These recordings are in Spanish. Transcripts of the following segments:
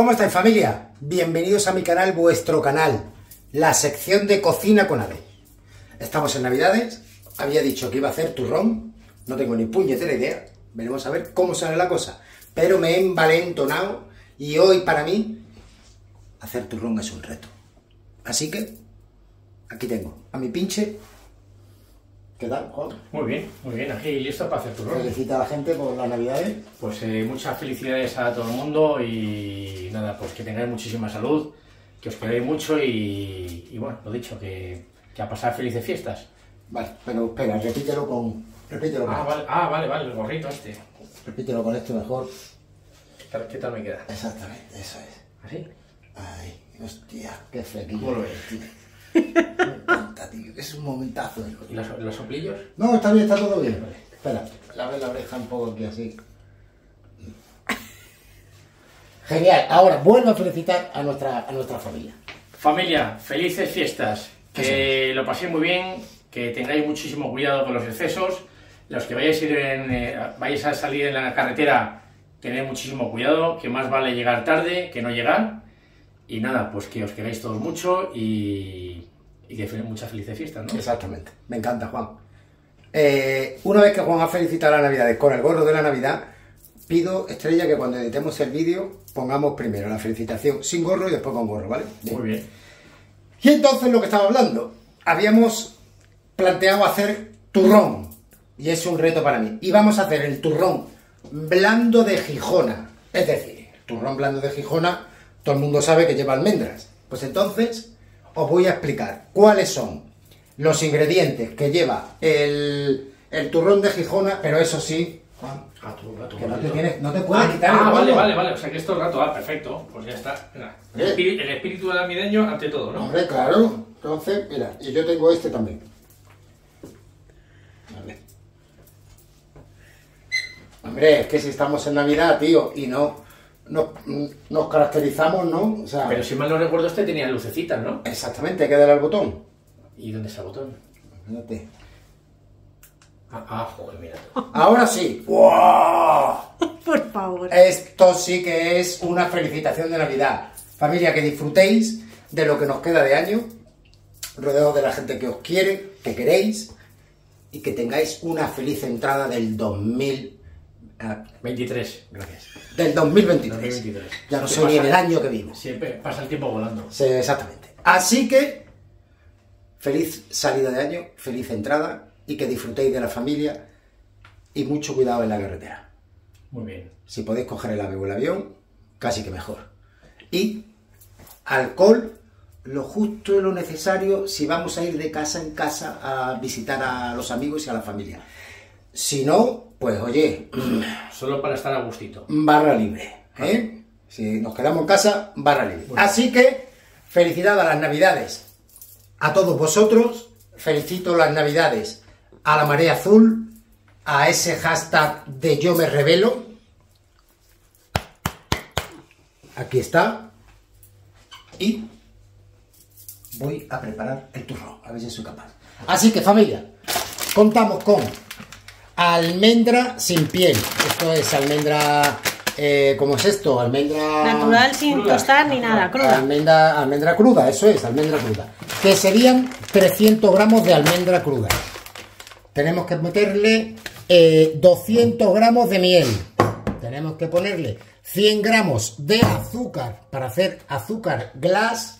¿Cómo estáis familia? Bienvenidos a mi canal, vuestro canal, la sección de cocina con Ade. Estamos en Navidades, había dicho que iba a hacer turrón, no tengo ni puñetera idea, veremos a ver cómo sale la cosa, pero me he envalentonado y hoy para mí hacer turrón es un reto. Así que aquí tengo a mi pinche. ¿Qué tal, Juan? Muy bien, muy bien, aquí listo para hacer turrón. Felicita a la gente por las Navidades. Pues eh, muchas felicidades a todo el mundo y nada, pues que tengáis muchísima salud, que os queréis mucho y, y bueno, lo dicho, que, que a pasar felices fiestas. Vale, pero espera, repítelo con. Repítelo con. Ah, vale, ah, vale, vale, el gorrito este. Repítelo con esto mejor. ¿Qué tal, qué tal me queda? Exactamente, eso es. ¿Así? Ay, hostia, qué flequillo. ¿Cómo lo ves? Me encanta, tío, que es un momentazo. hijo. ¿Y los, los soplillos? No, está bien, está todo bien. Vale. Espera, lave la oreja un poco aquí así. Genial, ahora vuelvo a felicitar a nuestra, a nuestra familia. Familia, felices fiestas, que lo paséis muy bien, que tengáis muchísimo cuidado con los excesos, los que vayáis a, ir en, eh, vayáis a salir en la carretera, tened muchísimo cuidado, que más vale llegar tarde que no llegar, y nada, pues que os queráis todos mucho y, y que fe- muchas felices fiestas, ¿no? Exactamente, me encanta, Juan. Eh, una vez que Juan ha felicitado las Navidades con el gorro de la Navidad, pido, Estrella, que cuando editemos el vídeo pongamos primero la felicitación sin gorro y después con gorro, ¿vale? Bien. Muy bien. Y entonces lo que estaba hablando, habíamos planteado hacer turrón, y es un reto para mí. Y vamos a hacer el turrón blando de Gijona. Es decir, el turrón blando de Gijona, todo el mundo sabe que lleva almendras. Pues entonces os voy a explicar cuáles son los ingredientes que lleva el, el turrón de Gijona, pero eso sí, Juan, A tu, a tu que no te, tienes, no te puedes Ah, quitar ah, vale, vale, vale. O sea que esto es rato. Ah, perfecto. Pues ya está. Venga. El, Eh. espíritu, el espíritu navideño ante todo, ¿no? Hombre, claro. Entonces, mira, y yo tengo este también. Ver. Hombre, es que si estamos en Navidad, tío, y no no- nos caracterizamos, ¿no? O sea, Pero si mal no recuerdo, este tenía lucecitas, ¿no? exactamente, hay que darle al botón. ¿Y dónde está el botón? Fíjate. Ah, ah, joder, mira. Ahora sí. ¡Wow! Por favor. Esto sí que es una felicitación de Navidad. Familia, que disfrutéis de lo que nos queda de año, rodeados de la gente que os quiere, que queréis, y que tengáis una feliz entrada del 2000, ah, 23, gracias. del 2023. 2023. Ya no ¿Qué sé ni en el año que vivo. Siempre pasa el tiempo volando. Sí, exactamente. Así que, feliz salida de año, feliz entrada, y que disfrutéis de la familia, y mucho cuidado en la carretera. Muy bien. Si podéis coger el ave o el avión, casi que mejor. Y alcohol, lo justo y lo necesario si vamos a ir de casa en casa a visitar a los amigos y a la familia. Si no, pues oye, Solo para estar a gustito. barra libre. ¿eh? Si nos quedamos en casa, barra libre. Así que, felicidad a las navidades. A todos vosotros, felicito las navidades a la marea azul, a ese hashtag de yo me revelo. Aquí está. Y voy a preparar el turrón, a ver si soy capaz. Así que familia, contamos con almendra sin piel. Esto es almendra, eh, ¿cómo es esto? Almendra Natural, sin Cruda. tostar ni nada, cruda. Almendra, almendra cruda, eso es, almendra cruda. Que serían 300 gramos de almendra cruda. Tenemos que meterle eh, 200 gramos de miel. Tenemos que ponerle 100 gramos de azúcar para hacer azúcar glass.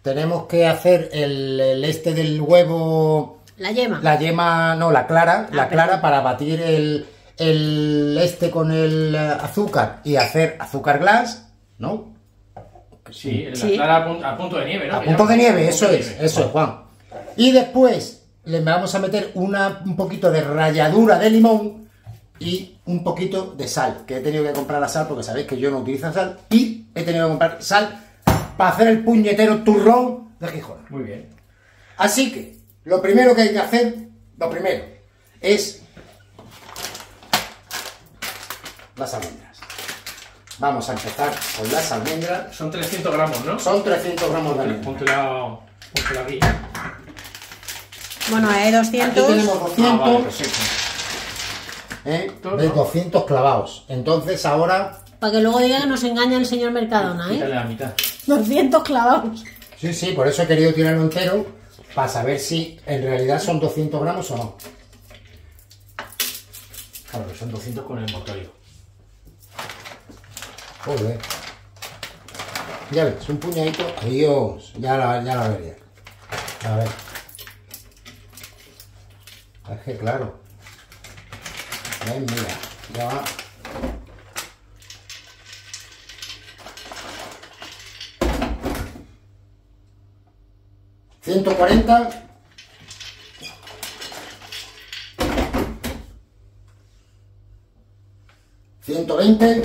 Tenemos que hacer el, el este del huevo, La yema. la yema, no, la clara, la Ah, clara para batir el, el este con el azúcar y hacer azúcar glass, ¿no? Sí, la Sí. clara a punto, a punto de nieve, ¿no? A punto de nieve, eso de es, nieve. eso es, Juan. Y después le vamos a meter una, un poquito de ralladura de limón y un poquito de sal, que he tenido que comprar la sal porque sabéis que yo no utilizo sal y he tenido que comprar sal para hacer el puñetero turrón de Gijón. Muy bien. Así que lo primero que hay que hacer, lo primero, es las almendras. Vamos a empezar con las almendras. Son 300 gramos, ¿no? Son 300 gramos de almendras. Póntela, póntela aquí. Bueno, hay Aquí 200. tenemos 200. Ah, vale, perfecto. ¿eh? De ¿no? 200 clavados. Entonces ahora Para que luego diga que nos engaña el señor Mercadona, Quítale ¿eh? la mitad. 200 clavados. Sí, sí, por eso he querido tirarlo entero para saber si en realidad son 200 gramos o no. Claro, que son 200 con el motorio. Joder. Ya ves, un puñadito. Adiós. Ya la, ya la vería. A ver. Es que claro. Ven, mira. Ya va. Ciento cuarenta. Ciento veinte.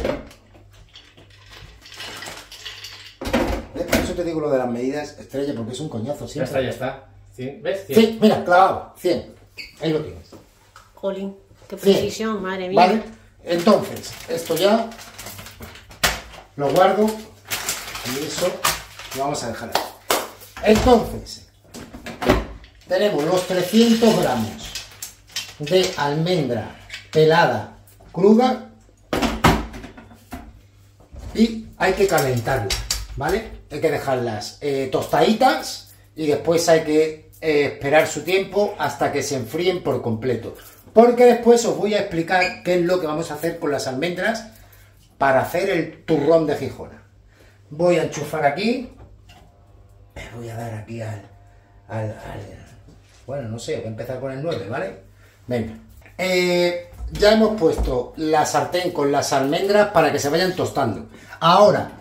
¿Ves? Por eso te digo lo de las medidas estrella, porque es un coñazo Ya siempre. está, ya está. Cien- ¿Ves? Cien. Sí, mira, clavado, 100. Ahí lo tienes. Jolín, qué 100. precisión, madre mía. Vale, entonces, esto ya lo guardo y eso lo vamos a dejar ahí. Entonces, tenemos los 300 gramos de almendra pelada cruda y hay que calentarla, ¿vale? Hay que dejarlas eh, tostaditas y después hay que eh, esperar su tiempo hasta que se enfríen por completo. Porque después os voy a explicar qué es lo que vamos a hacer con las almendras para hacer el turrón de Gijona. Voy a enchufar aquí. Le voy a dar aquí al- Bueno, no sé, voy a empezar con el 9, ¿vale? Venga. Eh, ya hemos puesto la sartén con las almendras para que se vayan tostando. Ahora,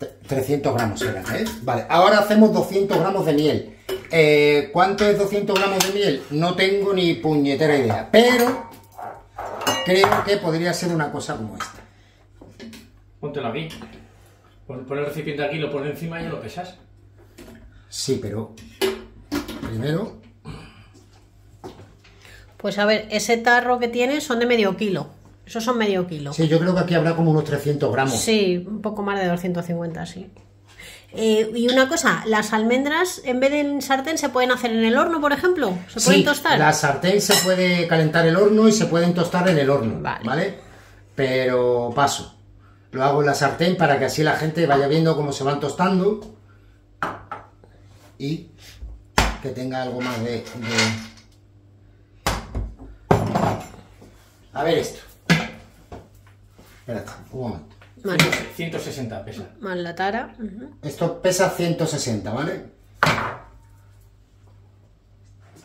Tre- 300 gramos eran, ¿eh? Vale, ahora hacemos 200 gramos de miel. Eh, ¿Cuánto es 200 gramos de miel? No tengo ni puñetera idea, pero creo que podría ser una cosa como esta. Póntelo aquí. Pon el recipiente aquí, lo pones encima y ya lo pesas. Sí, pero primero, Pues a ver, ese tarro que tienes son de medio kilo. Esos son medio kilo. sí, yo creo que aquí habrá como unos 300 gramos. Sí, un poco más de 250, sí. Eh, y una cosa, las almendras en vez de en sartén se pueden hacer en el horno, por ejemplo. ¿Se pueden Sí, tostar? la sartén se puede calentar el horno y se pueden tostar en el horno, Vale. ¿vale? Pero paso. Lo hago en la sartén para que así la gente vaya viendo cómo se van tostando y que tenga algo más de... de- A ver esto. Espérate, un momento. Más, 160 pesa. más la tara. Esto pesa 160, ¿vale?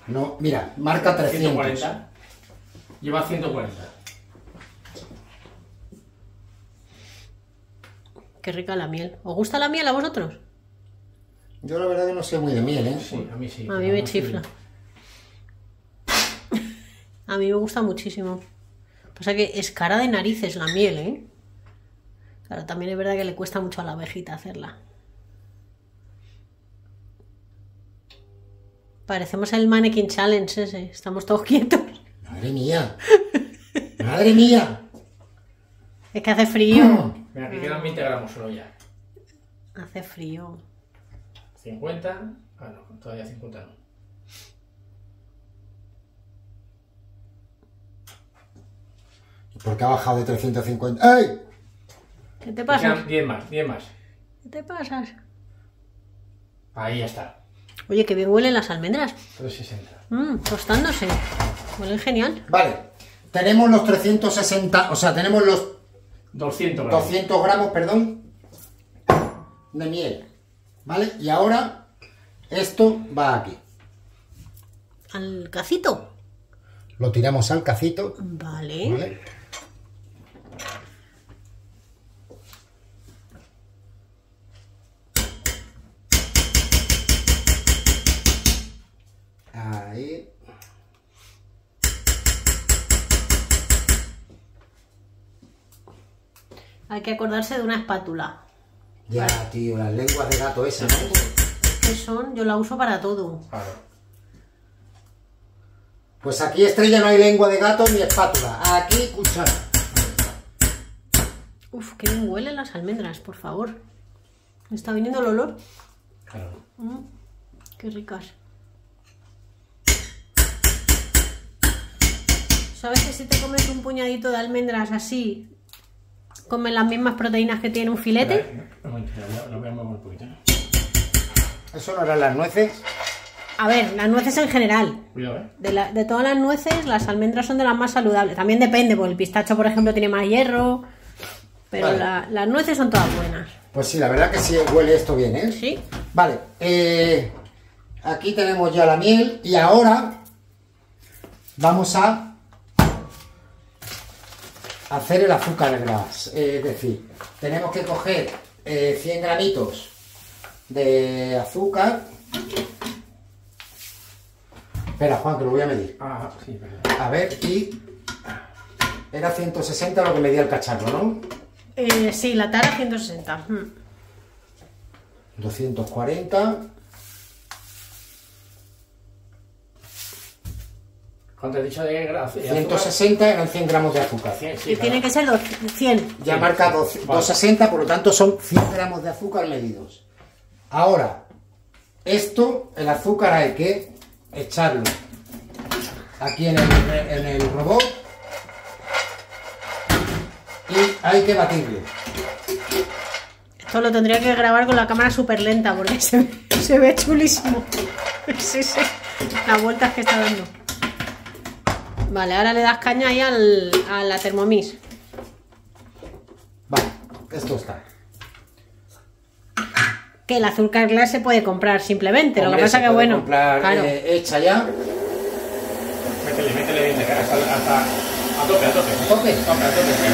No, mira, marca 300. 140. Lleva 140. Qué rica la miel. ¿Os gusta la miel a vosotros? Yo la verdad que no sé muy de miel, ¿eh? Sí, a mí sí. A mí me sí. chifla. A mí me gusta muchísimo. Pasa que es cara de narices la miel, ¿eh? Claro, también es verdad que le cuesta mucho a la abejita hacerla. Parecemos el Mannequin Challenge ese. Estamos todos quietos. Madre mía. Madre mía. Es que hace frío. Mira, aquí quedan 20 gramos solo ya. Hace frío. 50. Ah, no, todavía 50 no. ¿Por qué ha bajado de 350? ¡Ay! ¿Qué te pasa? 10 más, 10 más. ¿Qué te pasas? Ahí ya está. Oye, que bien huelen las almendras. 360. Mmm, tostándose. Huelen genial. Vale. Tenemos los 360, o sea, tenemos los 200 gramos. 200 gramos, perdón, de miel. ¿Vale? Y ahora esto va aquí. Al cacito. Lo tiramos al cacito. Vale. ¿Vale? Ahí. Hay que acordarse de una espátula. Ya, tío, las lenguas de gato esas, ¿no? Que son, yo la uso para todo. Claro. Pues aquí, estrella, no hay lengua de gato ni espátula. Aquí, cuchara. Uf, qué bien huelen las almendras, por favor. ¿Me está viniendo el olor? Claro. Mm, qué ricas. ¿Sabes que si te comes un puñadito de almendras así, comen las mismas proteínas que tiene un filete. Lo- lo voy a mover un poquito. ¿Eso no eran las nueces? A ver, las nueces en general. Cuidado, ¿eh? De, la- de todas las nueces, las almendras son de las más saludables. También depende, porque el pistacho, por ejemplo, tiene más hierro. Pero Vale. la- las nueces son todas buenas. Pues sí, la verdad que sí huele esto bien, ¿eh? Sí. Vale, eh, aquí tenemos ya la miel y ahora vamos a hacer el azúcar gras. Eh, es decir, tenemos que coger eh, 100 granitos de azúcar. Espera, Juan, que lo voy a medir. Ah, sí, perdón. A ver, y era 160 lo que medía el cacharro, ¿no? Eh, sí, la tara 160. Mm. 240. ¿Cuánto he dicho de gracia? 160 eran 100 gramos de azúcar. Y tiene que ser dos- 100. Ya Sí. marca dos- Vale. 260, por lo tanto son 100 gramos de azúcar medidos. Ahora, esto, el azúcar hay que echarlo aquí en el, en el robot y hay que batirlo. Esto lo tendría que grabar con la cámara súper lenta porque se, se ve chulísimo. Sí, sí. Las vueltas que está dando. Vale, ahora le das caña ahí al, a la Thermomix. Vale, esto está. Que el azúcar glass se puede comprar simplemente. lo Hombre, que pasa se que puede bueno. comprar, claro. eh, hecha ya. Métele, métele bien de cara, hasta, hasta a tope, a tope. tope? A tope, a tope, sí.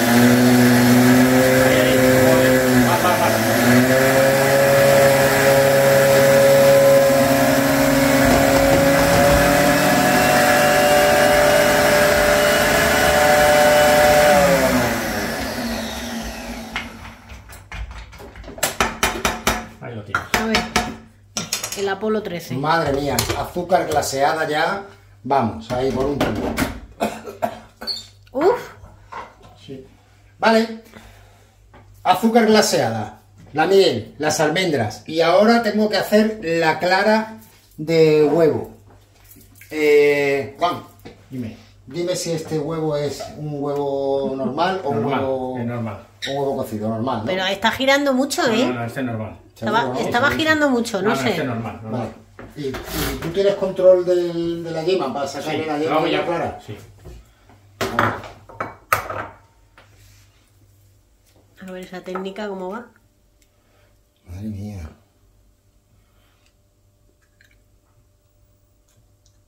Ahí, ahí, joder. Más, más, más. Ahí lo tienes. A ver. El Apolo 13. Madre mía, azúcar glaseada ya. Vamos, ahí por un tubo. Uf. Sí. Vale. Azúcar glaseada, la miel, las almendras. Y ahora tengo que hacer la clara de huevo. Eh, Juan, Dime. dime si este huevo es un huevo normal o un huevo. es normal. Un huevo cocido, normal, ¿no? Pero está girando mucho, No, no, ¿eh? no, este es normal. Estaba, ¿no? girando mucho, no, este es sé. normal, normal. Vale. ¿Y, y tú tienes control del- de la yema para Sí, sacarle la yema de la ya. clara? Sí. A ver. A ver esa técnica cómo va. Madre mía.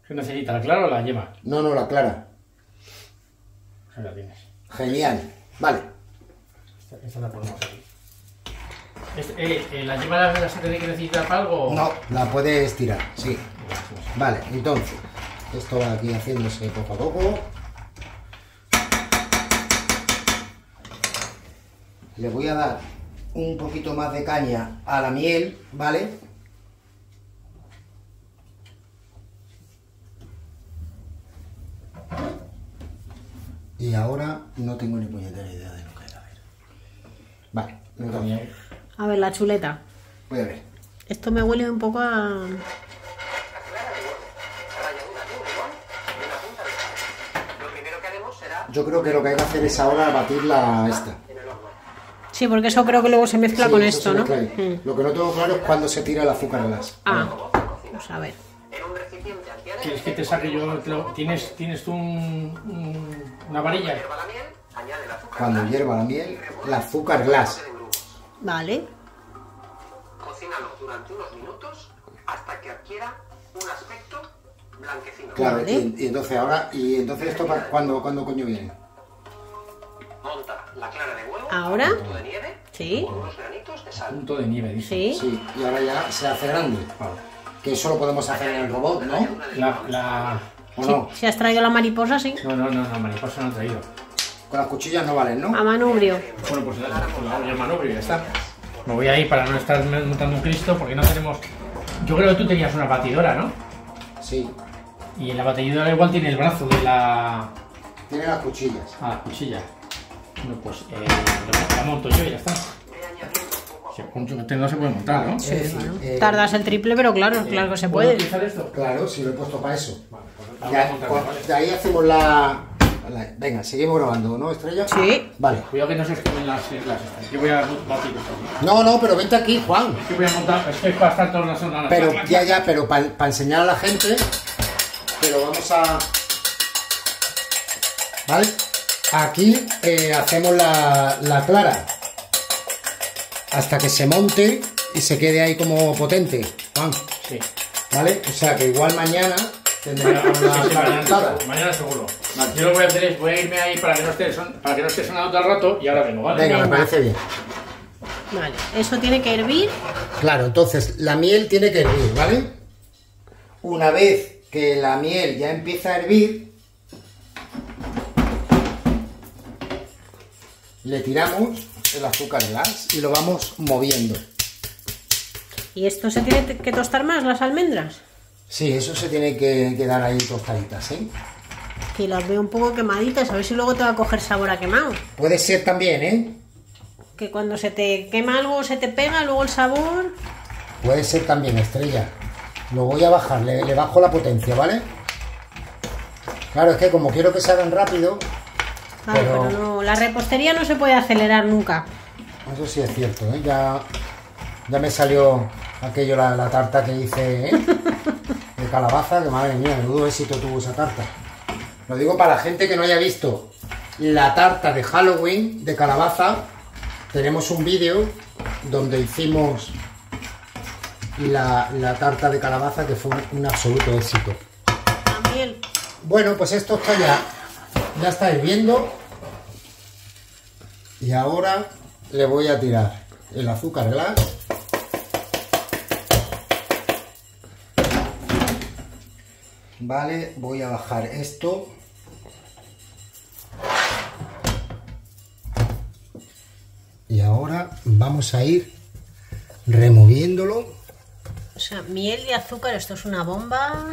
¿Qué necesita? ¿La clara o la yema? No, no, la clara. Ahí la tienes. Genial. Vale. Esta, esta la ponemos aquí. Este, eh, eh, ¿La yema la, la se tiene que necesitar para algo? No, la puedes tirar, sí. Vale, entonces, esto va aquí haciéndose poco a poco. Le voy a dar un poquito más de caña a la miel, ¿vale? Y ahora no tengo ni puñetera idea de lo que era. A ver. Vale, entonces, A ver, la chuleta. voy a ver. Esto me huele un poco a. Lo primero que haremos será Yo creo que lo que hay que hacer es ahora batir la esta. en el horno. Sí, porque eso creo que luego se mezcla Sí, con esto, ¿no? Mm. Lo que no tengo claro es cuándo se tira el azúcar glass. Ah, pues a ver. En un recipiente antiadherente, ¿Quieres que te saque yo? te lo- ¿Tienes, tienes tú un, un- una varilla? La Cuando glass hierva la miel, el azúcar glass. Vale. Cocínalo durante unos minutos hasta que adquiera un aspecto blanquecino. Claro, Vale. y, y entonces ahora, y entonces esto pa- cuándo, cuándo coño viene. Monta la clara de huevo, Ahora. un poco de nieve, Sí. con unos granitos de sal. Punto de nieve, dice. Sí. Sí, y ahora ya se hace grande. Vale. Que eso lo podemos hacer en el robot, ¿no? La, la... ¿O no? Si has traído la mariposa, sí. No, no, no, no, mariposa no he traído. Con las cuchillas no valen, ¿no? A manubrio. Bueno, pues la, pues la hago yo manubrio y ya está. Me voy ahí para no estar montando un Cristo porque no tenemos... Yo creo que tú tenías una batidora, ¿no? Sí, Y en la batidora igual tiene el brazo de la... tiene las cuchillas. Ah, la cuchilla. Bueno, pues eh, la monto yo y ya está. A con un no se puede montar, ¿no? Es decir, eh, Tardas el triple, pero claro, claro que se ¿Puedo puede. utilizar esto? Claro, si lo he puesto para eso. Vale, pues Ya- a de ahí hacemos la, La- Venga, seguimos grabando, ¿no, Estrella? Sí. Vale. Cuidado que no se quemen las las estas. Yo voy a batir. No, no, pero vente aquí, Juan. Es que voy a montar, es que es para estar todas las zonas. Pero ya, ya, pero para enseñar a la gente, pero vamos a... ¿Vale? Aquí eh, hacemos la, la clara. Hasta que se monte y se quede ahí como potente, Juan. Sí. ¿Vale? O sea que igual mañana mañana, seguro. Yo lo que voy a hacer es voy a irme ahí para que no esté, son- para que no esté sonando todo el rato y ahora vengo, ¿vale? Venga, me parece bien. Vale, eso tiene que hervir. Claro, entonces la miel tiene que hervir, ¿vale? Una vez que la miel ya empieza a hervir, le tiramos el azúcar glass y lo vamos moviendo. ¿Y esto se tiene que tostar más, las almendras? Sí, eso se tiene que quedar ahí tostaditas, ¿eh? Que las veo un poco quemaditas, a ver si luego te va a coger sabor a quemado. Puede ser también, ¿eh? Que cuando se te quema algo, se te pega, luego el sabor... Puede ser también, estrella. Lo voy a bajar, le, le bajo la potencia, ¿vale? Claro, es que como quiero que se hagan rápido, Claro, Pero- pero no, la repostería no se puede acelerar nunca. Eso sí es cierto, ¿eh? Ya, ya me salió aquello, la, la tarta que hice, ¿eh? De calabaza, que madre mía, menudo éxito tuvo esa tarta. Lo digo para la gente que no haya visto la tarta de Halloween de calabaza. Tenemos un vídeo donde hicimos la, la tarta de calabaza que fue un, un absoluto éxito. Miel. Bueno, pues esto está ya, ya está hirviendo. Y ahora le voy a tirar el azúcar glass. Vale, voy a bajar esto. Y ahora vamos a ir removiéndolo, O sea, miel y azúcar, esto es una bomba.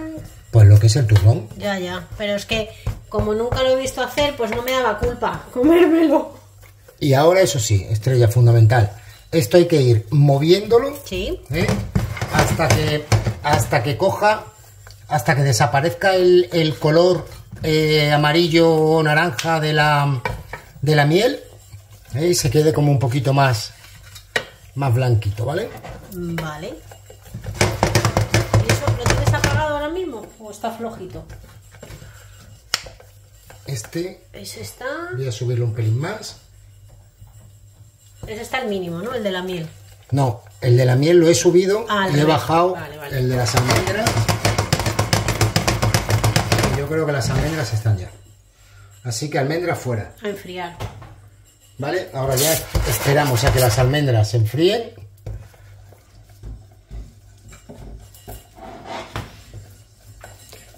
pues lo que es el turrón. Ya, ya. Pero es que como nunca lo he visto hacer, pues no me daba culpa comérmelo. Y ahora eso sí, estrella fundamental. Esto hay que ir moviéndolo Sí. ¿eh? hasta que hasta que coja, hasta que desaparezca el, el color eh, amarillo o naranja de la de la miel ¿eh? y se quede como un poquito más más blanquito, ¿vale? Vale. ¿Y eso lo tienes apagado ahora mismo? ¿O está flojito? Este Ese está. voy a subirlo un pelín más. Ese está el mínimo, ¿no? El de la miel. No, el de la miel lo he subido Ah, al y le he bajado Vale, vale. el de las almendras. Creo que las almendras están ya. Así que almendras fuera. A enfriar. ¿Vale? Ahora ya esperamos a que las almendras se enfríen.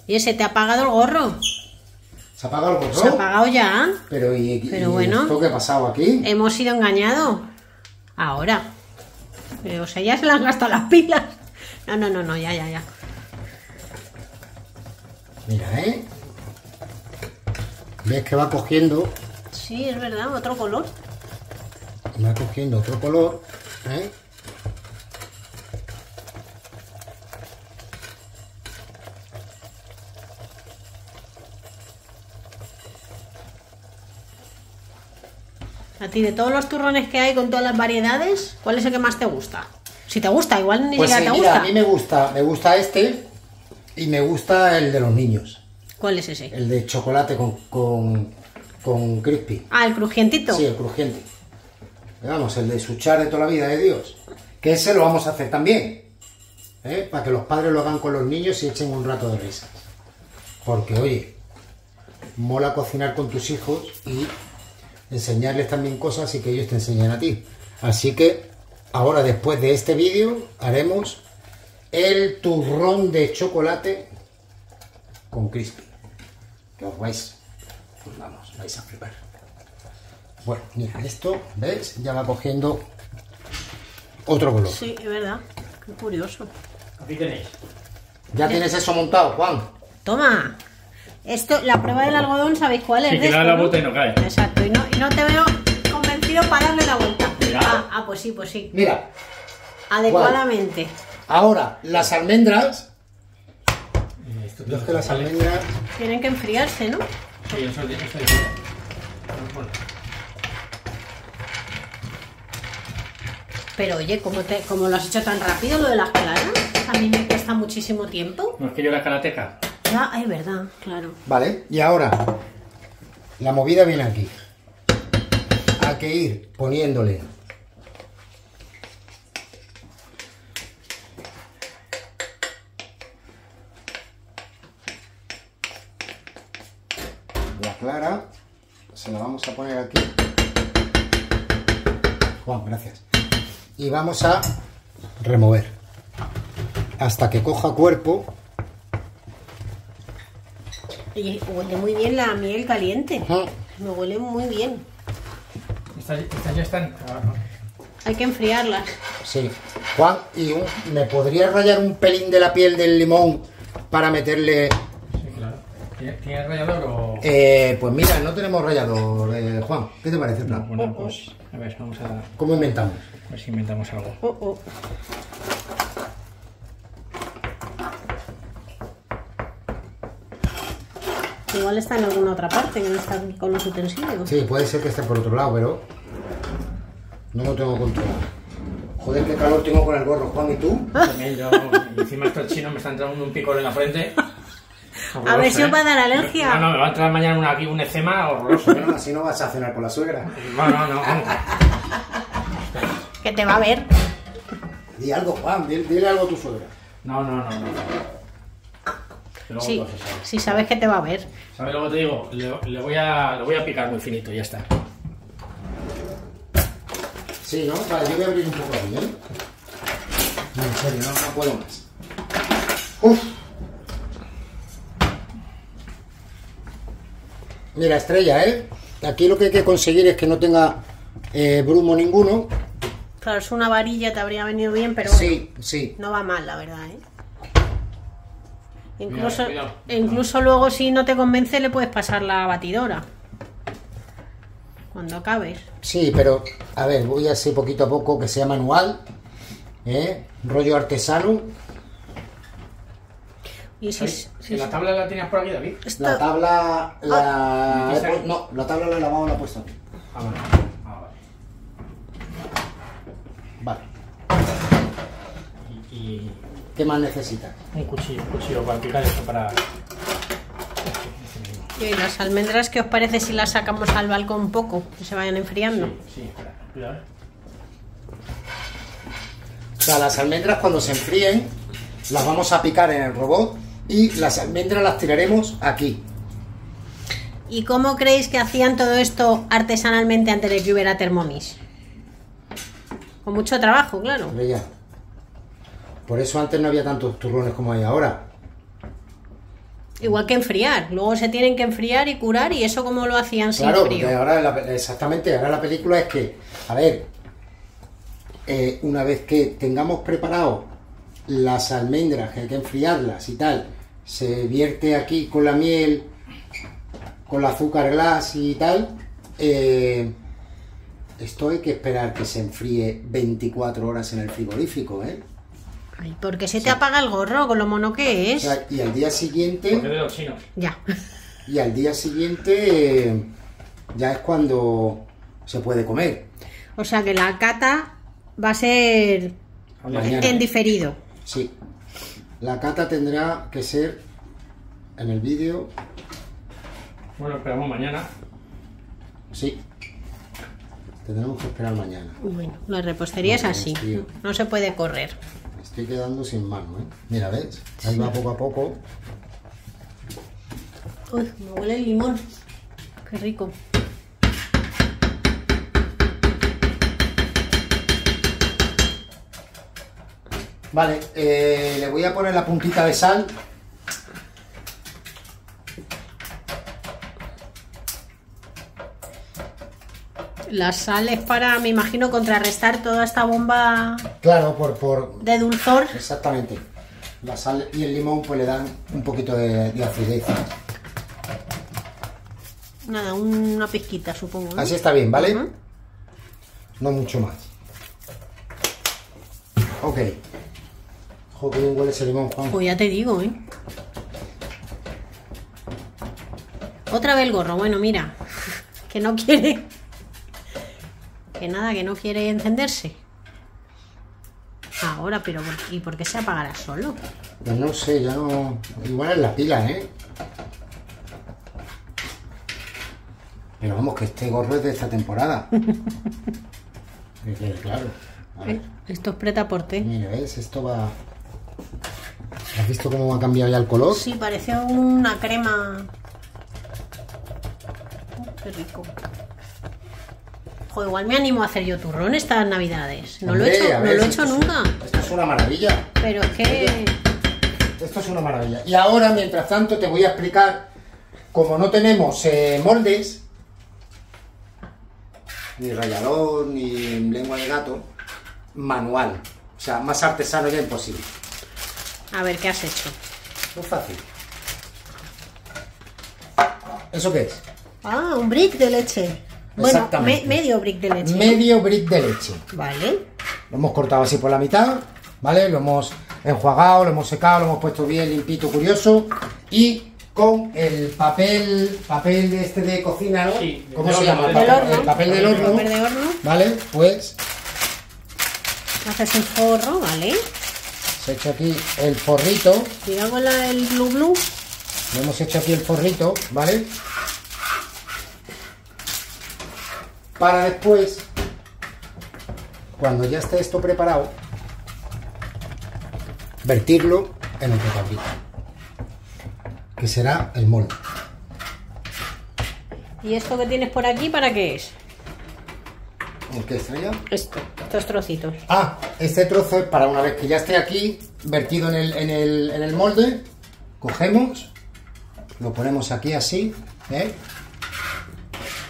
¿Y ese te ha apagado el gorro? ¿Se ha apagado el Se ha gorro? apagado ya. Pero ¿y, Pero y bueno. esto qué ha pasado aquí? Hemos sido engañados. Ahora. Pero, o sea, ya se le han gastado las pilas. No, no, no, no, ya, ya, ya. Mira, ¿eh? ¿Ves que va cogiendo? Sí, es verdad, otro color. Va cogiendo otro color. ¿eh? A ti, de todos los turrones que hay con todas las variedades, ¿cuál es el que más te gusta? Si te gusta, igual ni Pues siquiera sí, te mira, gusta. a mí me gusta, me gusta este y me gusta el de los niños. ¿Cuál es ese? El de chocolate con, con, con crispy. Ah, el crujientito. Sí, el crujiente. Vamos, el de suchar de toda la vida de Dios. Que ese lo vamos a hacer también. ¿eh? Para que los padres lo hagan con los niños y echen un rato de risas. Porque, oye, mola cocinar con tus hijos y enseñarles también cosas y que ellos te enseñen a ti. Así que, ahora después de este vídeo, haremos el turrón de chocolate con crispy. Que os vais, pues vamos, vais a flipar. Bueno, mira, esto, ¿ves? Ya va cogiendo otro color. Sí, es verdad. Qué curioso. Aquí tenéis. Ya tienes eso montado, Juan. Toma. Esto, la prueba del algodón, ¿sabéis cuál es? Sí, de que da la vuelta y no cae. Exacto, y no, y no te veo convencido para darle la vuelta. Ah, ah, pues sí, pues sí. Mira, Adecuadamente. Ahora las almendras. Esto Yo es que las almendras. Tienen que enfriarse, ¿no? Sí, eso es eso Bueno, Pero oye, ¿cómo, te, cómo lo has hecho tan rápido lo de las claras? A mí me cuesta muchísimo tiempo. No es que yo era karateca. Ya, es verdad, claro. Vale, y ahora la movida viene aquí. Hay que ir poniéndole la clara. Se la vamos a poner aquí. Juan, gracias. Y vamos a remover hasta que coja cuerpo Y huele muy bien la miel caliente. Me huele muy bien. Estas, ya están. Hay que enfriarlas. Sí. Juan, ¿y un- me podrías rayar un pelín de la piel del limón para meterle... Sí, claro. ¿Tiene- ¿Tienes rallador o.? Eh, pues mira, no tenemos rallador, eh, Juan. ¿Qué te parece el plan? Bueno, pues. A ver, vamos a, ¿Cómo inventamos? a ver si inventamos algo. Oh, oh. Igual está en alguna otra parte que no está con los utensilios. Sí, puede ser que esté por otro lado, pero no lo tengo controlado. Joder, qué calor tengo con el gorro, Juan, ¿y tú? También yo. y encima estos chinos me están entrando un picor en la frente. A ver si os va a dar No, alergia. no, me va a entrar mañana una, aquí un eczema horroroso. ¿eh? Así no vas a cenar con la suegra. No, no, no. Que te va a ver. Di algo, Juan, dile, dile algo a tu suegra. No, no, no. no. Que luego Sí, si sabes que te va a ver. ¿Sabes lo que te digo? Le, le voy a, le voy a picar muy finito, ya está. Sí, ¿no? Vale, yo voy a abrir un poco aquí, ¿eh? No, en serio, no, no puedo más. Uf. Mira, estrella, ¿eh? Aquí lo que hay que conseguir es que no tenga eh, brumo ninguno. Claro, es una varilla, te habría venido bien, pero bueno, Sí, sí. no va mal, la verdad, ¿eh? Incluso, incluso luego si no te convence le puedes pasar la batidora. Cuando acabes. Sí, pero a ver, voy así poquito a poco, que sea manual, ¿eh? rollo artesano. Y si, ¿La tabla la tenías por aquí, David? La tabla, la... ¿Está ahí? no, la tabla la he lavado, la he puesto aquí. Ah, vale. Ah, vale. Vale. Y, y ¿Qué más necesitas? un cuchillo, un cuchillo para picar esto para... y las almendras, ¿qué os parece si las sacamos al balcón un poco? Que se vayan enfriando. Sí, sí, espera, cuidado. ¿eh? O sea, las almendras cuando se enfríen las vamos a picar en el robot y las almendras las tiraremos aquí. ¿Y cómo creéis que hacían todo esto artesanalmente antes de que hubiera Thermomix? Con mucho trabajo, claro. Ya. Por eso antes no había tantos turrones como hay ahora. Igual que enfriar. Luego se tienen que enfriar y curar y eso como lo hacían sin Claro, frío. porque ahora la- exactamente, ahora la película es que, a ver, eh, una vez que tengamos preparado las almendras, que hay que enfriarlas y tal, se vierte aquí con la miel, con el azúcar glass y tal, eh, esto hay que esperar que se enfríe 24 horas en el frigorífico, ¿eh? Ay, ¿por qué se te apaga el gorro con lo mono que O es? sea, y al día siguiente... Porque chinos. Ya. Y al día siguiente eh, ya es cuando se puede comer. O sea que la cata va a ser Mañana. en diferido. Sí. La cata tendrá que ser en el vídeo. Bueno, esperamos mañana. Sí. Tendremos que esperar mañana. Bueno, la repostería es así. tío. No se puede correr. Me estoy quedando sin mano, ¿eh? Mira, ¿ves? Ahí va poco a poco. Uy, me huele el limón. Qué rico. Vale, eh, le voy a poner la puntita de sal. La sal es para, me imagino, contrarrestar toda esta bomba Claro, por, por... de dulzor. Exactamente. La sal y el limón pues le dan un poquito de, de acidez. Nada, una pizquita, supongo. ¿no? Así está bien, ¿vale? No mucho más. Ok. Joder, qué bien huele ese limón, Juan. Pues ya te digo, ¿eh? Otra vez el gorro. Bueno, mira. Que no quiere. Que nada, que no quiere encenderse. Ahora, pero ¿por- ¿y por qué se apagará solo? Pues no sé, ya no. Igual es la pila, ¿eh? Pero vamos, que este gorro es de esta temporada. Que quede claro. A ver, Eh, Esto es preta por té. mira, ¿ves? Esto va. ¿Has visto cómo ha cambiado ya el color? Sí, pareció una crema. Qué rico. Jo, igual me animo a hacer yo turrón estas navidades. No lo he hecho, no lo he esto hecho es- nunca. Esto es una maravilla. Pero es que. Esto es una maravilla. Y ahora, mientras tanto, te voy a explicar, como no tenemos eh, moldes, ni rallador, ni lengua de gato, manual. O sea, más artesano ya imposible. A ver, ¿qué has hecho? Muy fácil. ¿Eso qué es? Ah, un brick de leche. Bueno, me- medio brick de leche. Medio brick de leche. Vale. Lo hemos cortado así por la mitad, ¿vale? Lo hemos enjuagado, lo hemos secado, lo hemos puesto bien limpito, curioso. Y con el papel, papel de este de cocina, ¿no? Sí, ¿Cómo se llama? El del papel, horno. el papel del horno. Papel de horno. ¿Vale? Pues Haces un forro, ¿vale? Se hecho aquí el forrito. Cuidado con la del blue blue. Le hemos hecho aquí el forrito, ¿vale? Para después, cuando ya esté esto preparado, vertirlo en el tablito, que será el molde. ¿Y esto que tienes por aquí para qué es? ¿El que estrella? Esto, estos trocitos. Ah, este trozo es para una vez que ya esté aquí, vertido en el, en el, en el molde, cogemos, lo ponemos aquí así, ¿eh?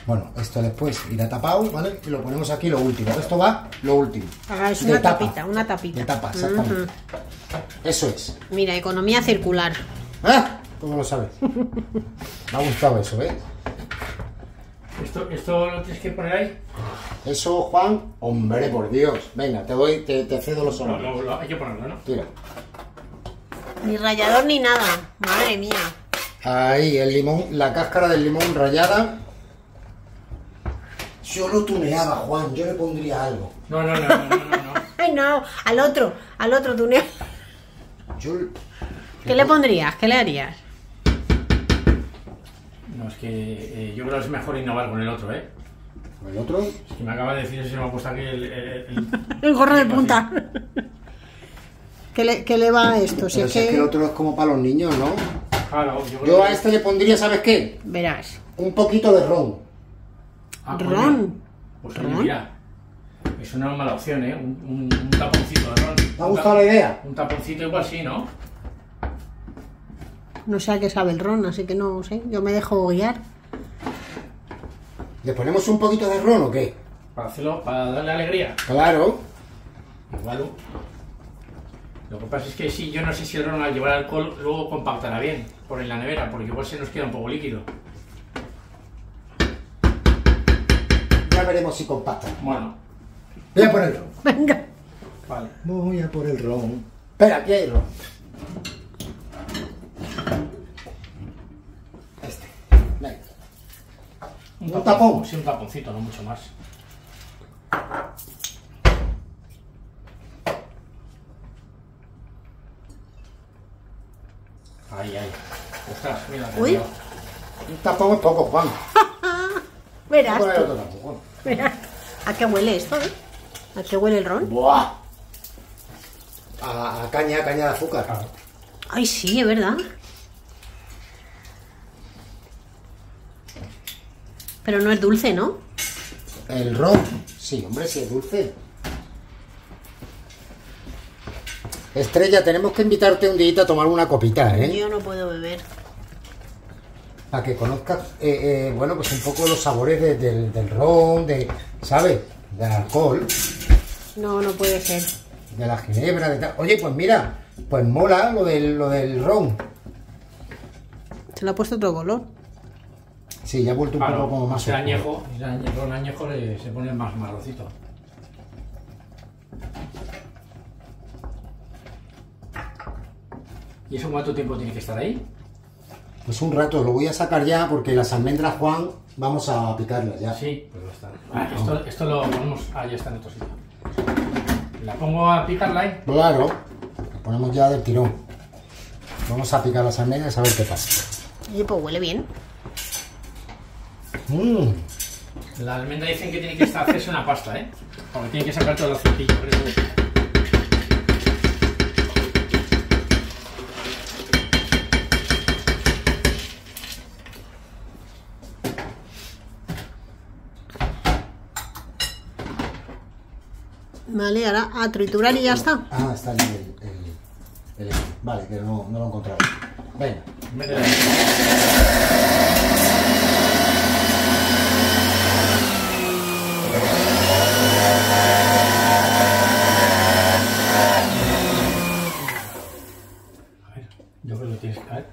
Bueno, esto después irá tapado, ¿vale? Y lo ponemos aquí lo último. Esto va lo último. Ah, es De una tapa. tapita, una tapita. De tapa, exactamente. Eso es. Mira, economía circular. ¡Ah! ¿Cómo lo sabes? Me ha gustado eso, ¿ves? ¿Esto, ¿Esto lo tienes que poner ahí? Eso, Juan, hombre, por Dios. Venga, te doy, te, te cedo los No, honores. lo- lo- hay que ponerlo, ¿no? Tira. Ni rallador ni nada. Madre mía. Ahí, el limón, la cáscara del limón rallada. Yo lo tuneaba, Juan, yo le pondría algo. No, no, no, no, no, no, no. Ay, no. Al otro, al otro tuneo. Yo, ¿Qué le pondrías? ¿Qué le harías? No, es que eh, yo creo que es mejor innovar con el otro, ¿eh? el otro, Es que me acaba de decir, se me ha puesto aquí el... el- el- El gorro de punta. ¿Qué le, qué le va a esto? Si pero es si es que el que... otro es como para los niños, ¿no? Claro, yo creo Yo que- a este le pondría, ¿sabes qué? Verás. Un poquito de ron. Ah. Ron. Pues ¿Ron? mira, es una mala opción, ¿eh? Un, un- un taponcito de ron. ¿Te ha gustado la idea? Un taponcito igual sí, ¿no? No sé a qué sabe el ron, así que no sé. Yo me dejo guiar. ¿Le ponemos un poquito de ron o qué? Para hacerlo, para darle alegría. Claro. Igual. Lo que pasa es que sí, yo no sé si el ron al llevar alcohol luego compactará bien por en la nevera, porque igual se nos queda un poco líquido. Ya veremos si compacta. Bueno, Voy a por el ron. Venga. vale. Voy a por el ron. Espera, aquí hay ron. Este. Venga. Un tapon- tapón. Sí, un taponcito, no mucho más. Ahí, ahí. Ostras, mira. que Uy. Un tapón es poco, Juan. Verás. Voy a poner tú. otro tapón, Juan. Verás. ¿A qué huele esto, eh? ¿A qué huele el ron? Buah. A, a caña, caña de azúcar. Claro. Ay, sí, es verdad. Pero no es dulce, ¿no? El ron. Sí, hombre, sí es dulce. Estrella, tenemos que invitarte un día a tomar una copita, ¿eh? Yo no puedo beber. Para que conozcas, eh, eh, bueno, pues un poco los sabores de- del, del ron, de, ¿sabes? Del alcohol, No, no puede ser. de la ginebra, de tal. Oye, pues mira, pues mola lo del, lo del ron. Se le ha puesto otro color. Sí, ya ha vuelto un Claro, poco como más ese oscuro. añejo, ron añejo le- se pone más marroncito. ¿Y eso cuánto tiempo tiene que estar ahí? Pues un rato, lo voy a sacar ya porque las almendras, Juan, vamos a picarlas ya. Sí, pues ya está. Ah, esto, esto lo ponemos. Ah, ya está en otro sitio. La pongo a picarla ahí. Claro, lo ponemos ya del tirón. Vamos a picar las almendras a ver qué pasa. Oye, pues huele bien. Mmm, La almendra dicen que tiene que estar hacerse una pasta, ¿eh? Porque tiene que sacar todo el aceitillo. por eso- Vale, ahora a triturar y ya está. ah, está ahí el, el- el- Vale, que no, no lo he encontrado. Venga. Métela. A ver, yo creo que tienes que. A ver.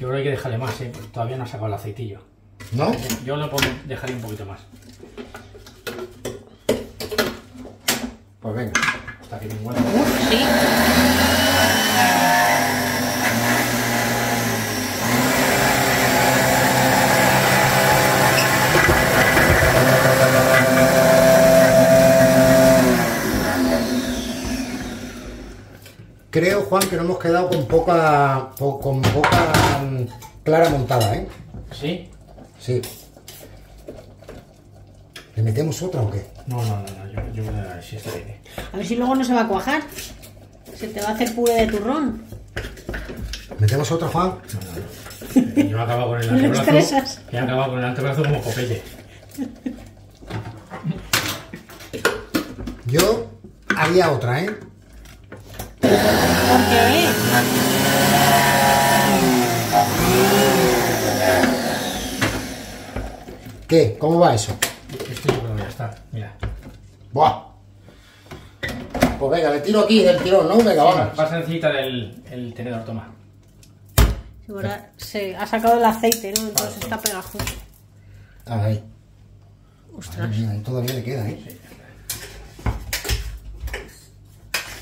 Yo creo que hay que dejarle más, ¿eh? Porque todavía no ha sacado el aceitillo. ¿No? Yo lo pongo, dejaría un poquito más. Pues venga. Hasta que me. Sí. Creo, Juan, que no hemos quedado con poca, po- con poca mm, clara montada, ¿eh? ¿Sí? Sí. ¿Le metemos otra o qué? No, no, no, no. Yo, yo que sí está bien. ¿eh? A ver si luego no se va a cuajar. Se te va a hacer puré de turrón. ¿Metemos otra, Juan? Eh, Yo he acabado con el antebrazo. He acabado con el antebrazo como Popeye. Yo haría otra, ¿eh? ¿Por qué? ¿Qué? ¿Cómo va eso? Esto yo creo que ya está. Mira. ¡Buah! Pues venga, le tiro aquí del tirón, ¿no? Venga, vamos. Vas a necesitar el, el tenedor, toma. Ahora se ha sacado el aceite, ¿no? Entonces está pegajoso. Ahí. Ostras. Ahí todavía le queda, ¿eh?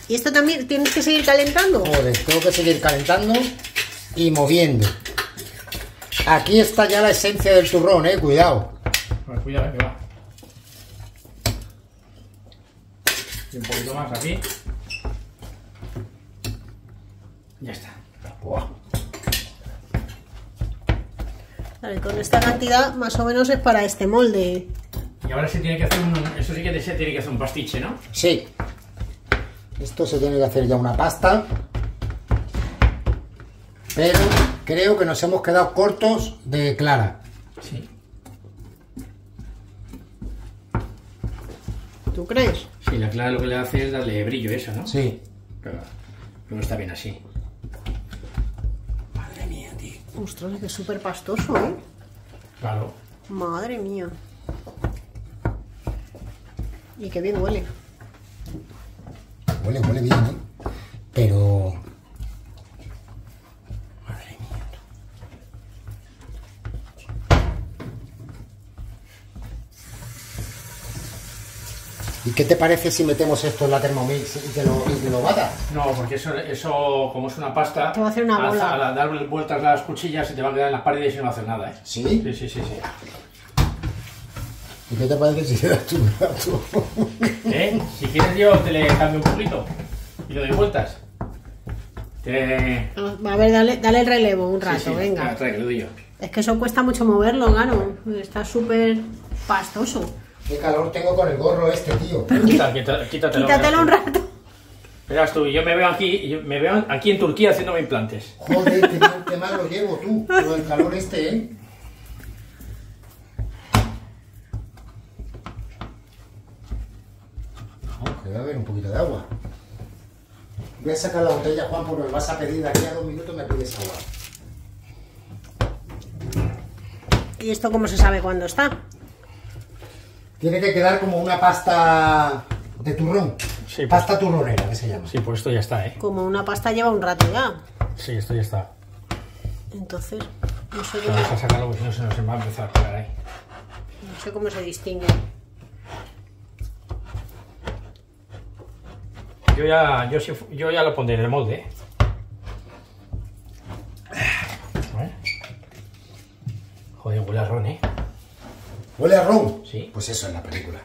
¿Y esto también tienes que seguir calentando? Joder, tengo que seguir calentando y moviendo. Aquí está ya la esencia del turrón, eh, cuidado. Bueno, cuidado, que va. Y un poquito más aquí. Ya está. Buah. Vale, con esta cantidad más o menos es para este molde. Y ahora se tiene que hacer un. Eso sí que se tiene que hacer un pastiche, ¿no? Sí. Esto se tiene que hacer ya una pasta. Pero creo que nos hemos quedado cortos de clara. Sí. ¿Tú crees? Sí, la clara lo que le hace es darle brillo, eso, ¿no? Sí. Pero luego está bien así. Madre mía, tío. Ostras, que es súper pastoso, ¿eh? Claro. Madre mía. Y qué bien huele. Huele, huele bien, ¿eh? Pero... Madre mía. ¿Y qué te parece si metemos esto en la Thermomix y que lo, y que lo bata? No, porque eso, eso, como es una pasta, Te va a hacer una al- bola. Al, dar vueltas las cuchillas se te va a quedar en las paredes y no va a hacer nada, ¿eh? ¿Sí? Sí, sí, sí. sí. ¿Y qué te parece si le das un rato? ¿Eh? Si quieres yo te le cambio un poquito y le doy vueltas. Te... A ver, dale, dale el relevo un rato, Sí, sí, venga. Trae, que le doy yo. Es que eso cuesta mucho moverlo, claro. Está súper pastoso. ¿Qué calor tengo con el gorro este, tío? Quita- quita- quítatelo. Quítatelo un rato. Verás tú, yo me veo aquí, yo me veo aquí en Turquía haciéndome implantes. Joder, qué, mal- qué mal lo llevo tú, lo del calor este, ¿eh? Vamos, que voy a beber un poquito de agua. Voy a sacar la botella, Juan, porque me vas a pedir de aquí a dos minutos me pides agua. ¿Y esto cómo se sabe cuándo está? Tiene que quedar como una pasta de turrón. Sí, pues. Pasta turronera, que se llama. Sí, pues esto ya está, ¿eh? Como una pasta lleva un rato ya. Sí, esto ya está. Entonces, no sé Vamos cómo, a sacarlo porque si no se nos va a empezar a pegar ahí. no sé cómo se distingue. Yo ya, yo, yo ya lo pondré en el molde, ¿eh? Joder, huele a ron, ¿eh? ¿Huele a ron? Sí. Pues eso es la película.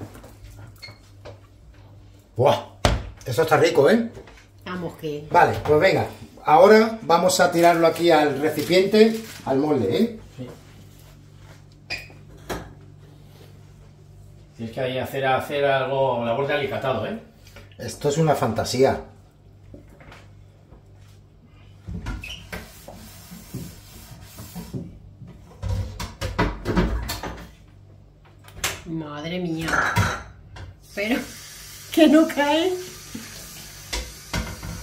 ¡Buah! Esto está rico, ¿eh? Vamos, que. Vale, pues venga. Ahora vamos a tirarlo aquí al recipiente, al molde, ¿eh? Sí. Tienes que ahí hacer, hacer algo, labor de alicatado, ¿eh? Esto es una fantasía. Madre mía. Pero. Que no cae.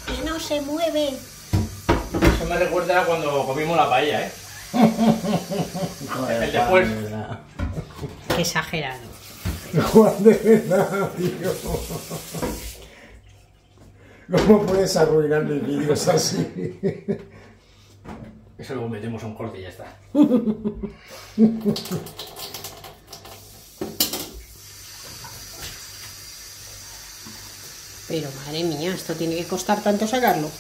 Que no se mueve. Eso me recuerda a cuando comimos la paella, ¿eh? El después. Qué exagerado. Juan, de verdad, tío. ¿Cómo puedes arruinar mis vídeos así? Eso luego metemos un corte y ya está. Pero madre mía, esto tiene que costar tanto sacarlo.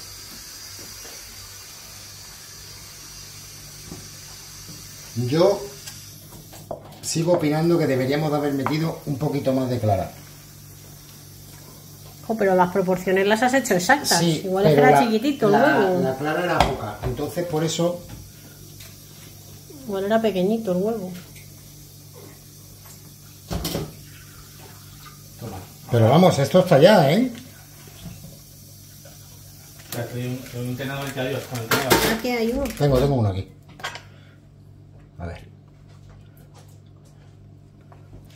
Yo sigo opinando que deberíamos de haber metido un poquito más de clara. Pero las proporciones las has hecho exactas. Igual es que era la- chiquitito la, el huevo. La clara era poca, entonces por eso Igual era pequeñito el huevo. Toma. Pero vamos, esto está ya, ¿eh? Ya estoy un, un tenedor que adiós con el tenedor. Aquí hay uno. Tengo, tengo uno aquí. A ver.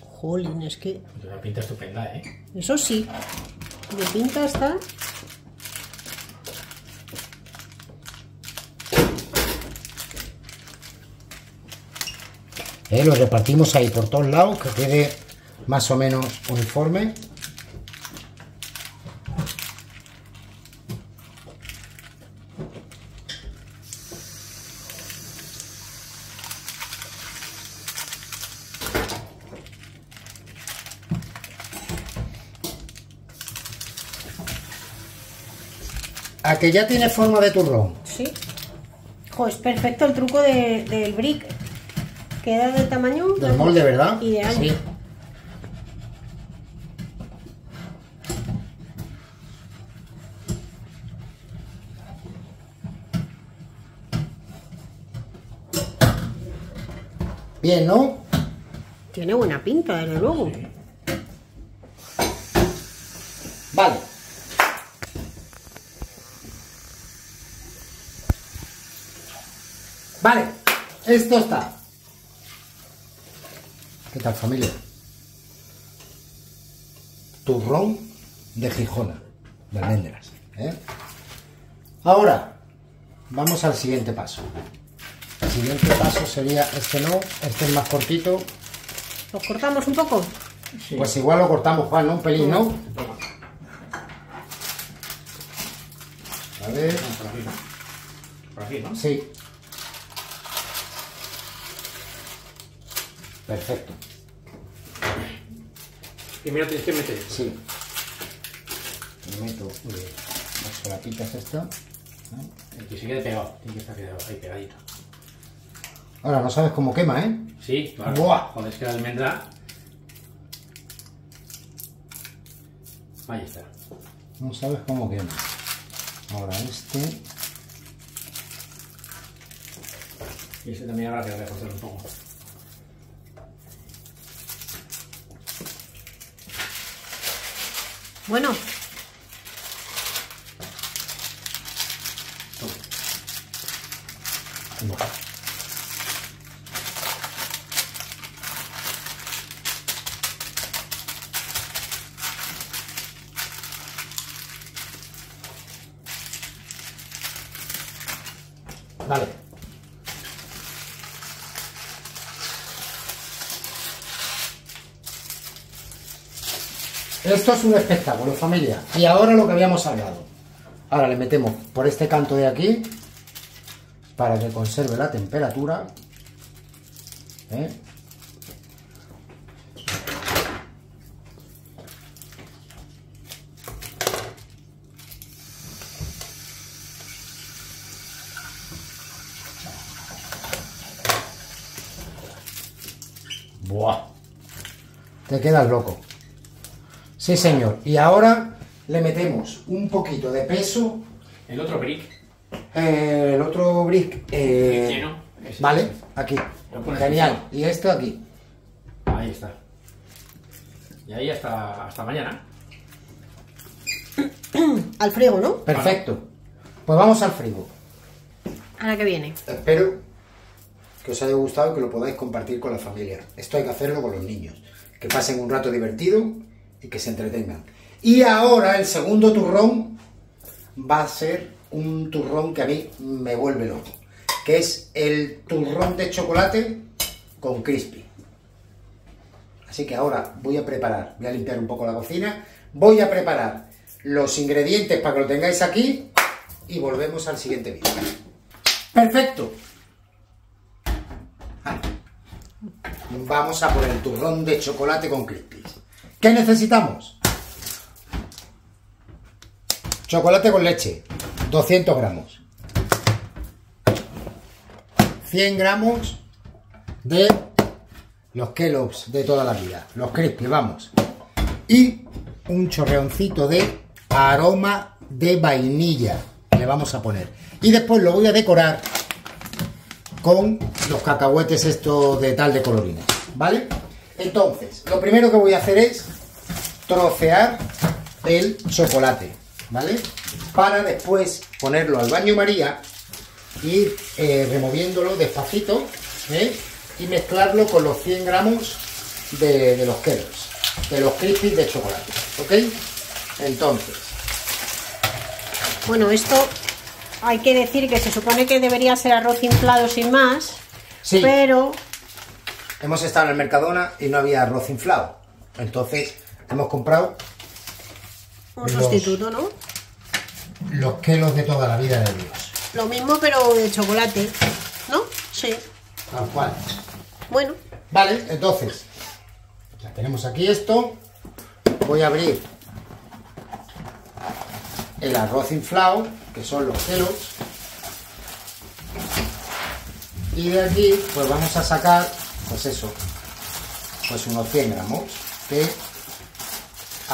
Jolín, es que. Una pinta estupenda, ¿eh? Eso sí. De pinta está. Eh, Lo repartimos ahí por todos lados, que quede más o menos uniforme. Que ya tiene forma de turrón. Sí. Jo, es perfecto el truco de- del brick. Queda del tamaño. Del molde, ¿verdad? Ideal. Sí. Bien, ¿no? Tiene buena pinta, desde luego. Vale, esto está. ¿Qué tal familia? Turrón de Gijona, de almendras. ¿eh? Ahora, vamos al siguiente paso. El siguiente paso sería este no, este es más cortito. ¿Los cortamos un poco? Sí. Pues igual lo cortamos, Juan, ¿no? Un pelín, ¿no? A ver. Por aquí, ¿no? Sí. Perfecto. Y mira, tienes que meter. Sí. Le meto eh, las solapitas esta. El que se quede pegado. Tiene que estar pegado, ahí pegadito. Ahora, no sabes cómo quema, ¿eh? Sí, claro. Buah. Joder, es que la almendra. Ahí está. No sabes cómo quema. Ahora este. Y este también habrá que recortar un poco. Bueno, Vale. Esto es un espectáculo, familia. Y ahora lo que habíamos hablado. Ahora le metemos por este canto de aquí para que conserve la temperatura. ¿Eh? te quedas loco. Sí, señor. Y ahora le metemos un poquito de peso. El otro brick. eh, el otro brick. eh, Lleno. Ese. vale, aquí. Genial. Y esto aquí. Ahí está. Y ahí hasta, hasta mañana. Al frigo, ¿no? Perfecto. Pues vamos al frigo. Ahora que viene. Espero que os haya gustado y que lo podáis compartir con la familia. Esto hay que hacerlo con los niños. Que pasen un rato divertido y que se entretengan. Y ahora el segundo turrón va a ser un turrón que a mí me vuelve loco. Que es el turrón de chocolate con crispy. Así que ahora voy a preparar, voy a limpiar un poco la cocina, voy a preparar los ingredientes para que lo tengáis aquí y volvemos al siguiente vídeo. Perfecto. Vamos a por el turrón de chocolate con crispy. ¿Qué necesitamos? Chocolate con leche, 200 gramos. 100 gramos de los Kellogg's de toda la vida, los crispy, vamos. Y un chorreoncito de aroma de vainilla le vamos a poner. Y después lo voy a decorar con los cacahuetes estos de tal de colorines, ¿vale? Entonces, lo primero que voy a hacer es trocear el chocolate, ¿vale? Para después ponerlo al baño María, ir eh, removiéndolo despacito, ¿eh? Y mezclarlo con los 100 gramos de, de los Kellogg's, de los crispies de chocolate, ¿ok? Entonces, Bueno, esto hay que decir que se supone que debería ser arroz inflado sin más, Sí. pero hemos estado en el Mercadona y no había arroz inflado. Entonces, hemos comprado un Los- sustituto, ¿no? los Kellogg's de toda la vida de Dios. Lo mismo pero de chocolate, ¿no? Sí. Tal cual. Bueno, Vale, entonces, ya tenemos aquí esto. Voy a abrir el arroz inflado, que son los Kellogg's. Y de aquí, pues vamos a sacar, pues eso, pues unos 100 gramos, que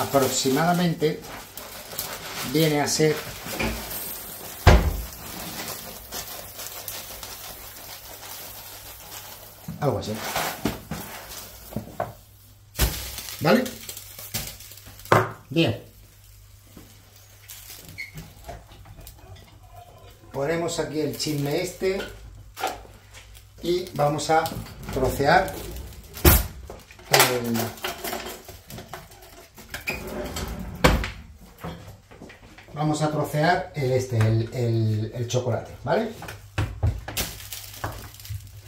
aproximadamente viene a ser algo así. ¿Vale? Bien. Ponemos aquí el chisme este y vamos a trocear el... Vamos a trocear el este, el, el- el chocolate, ¿vale?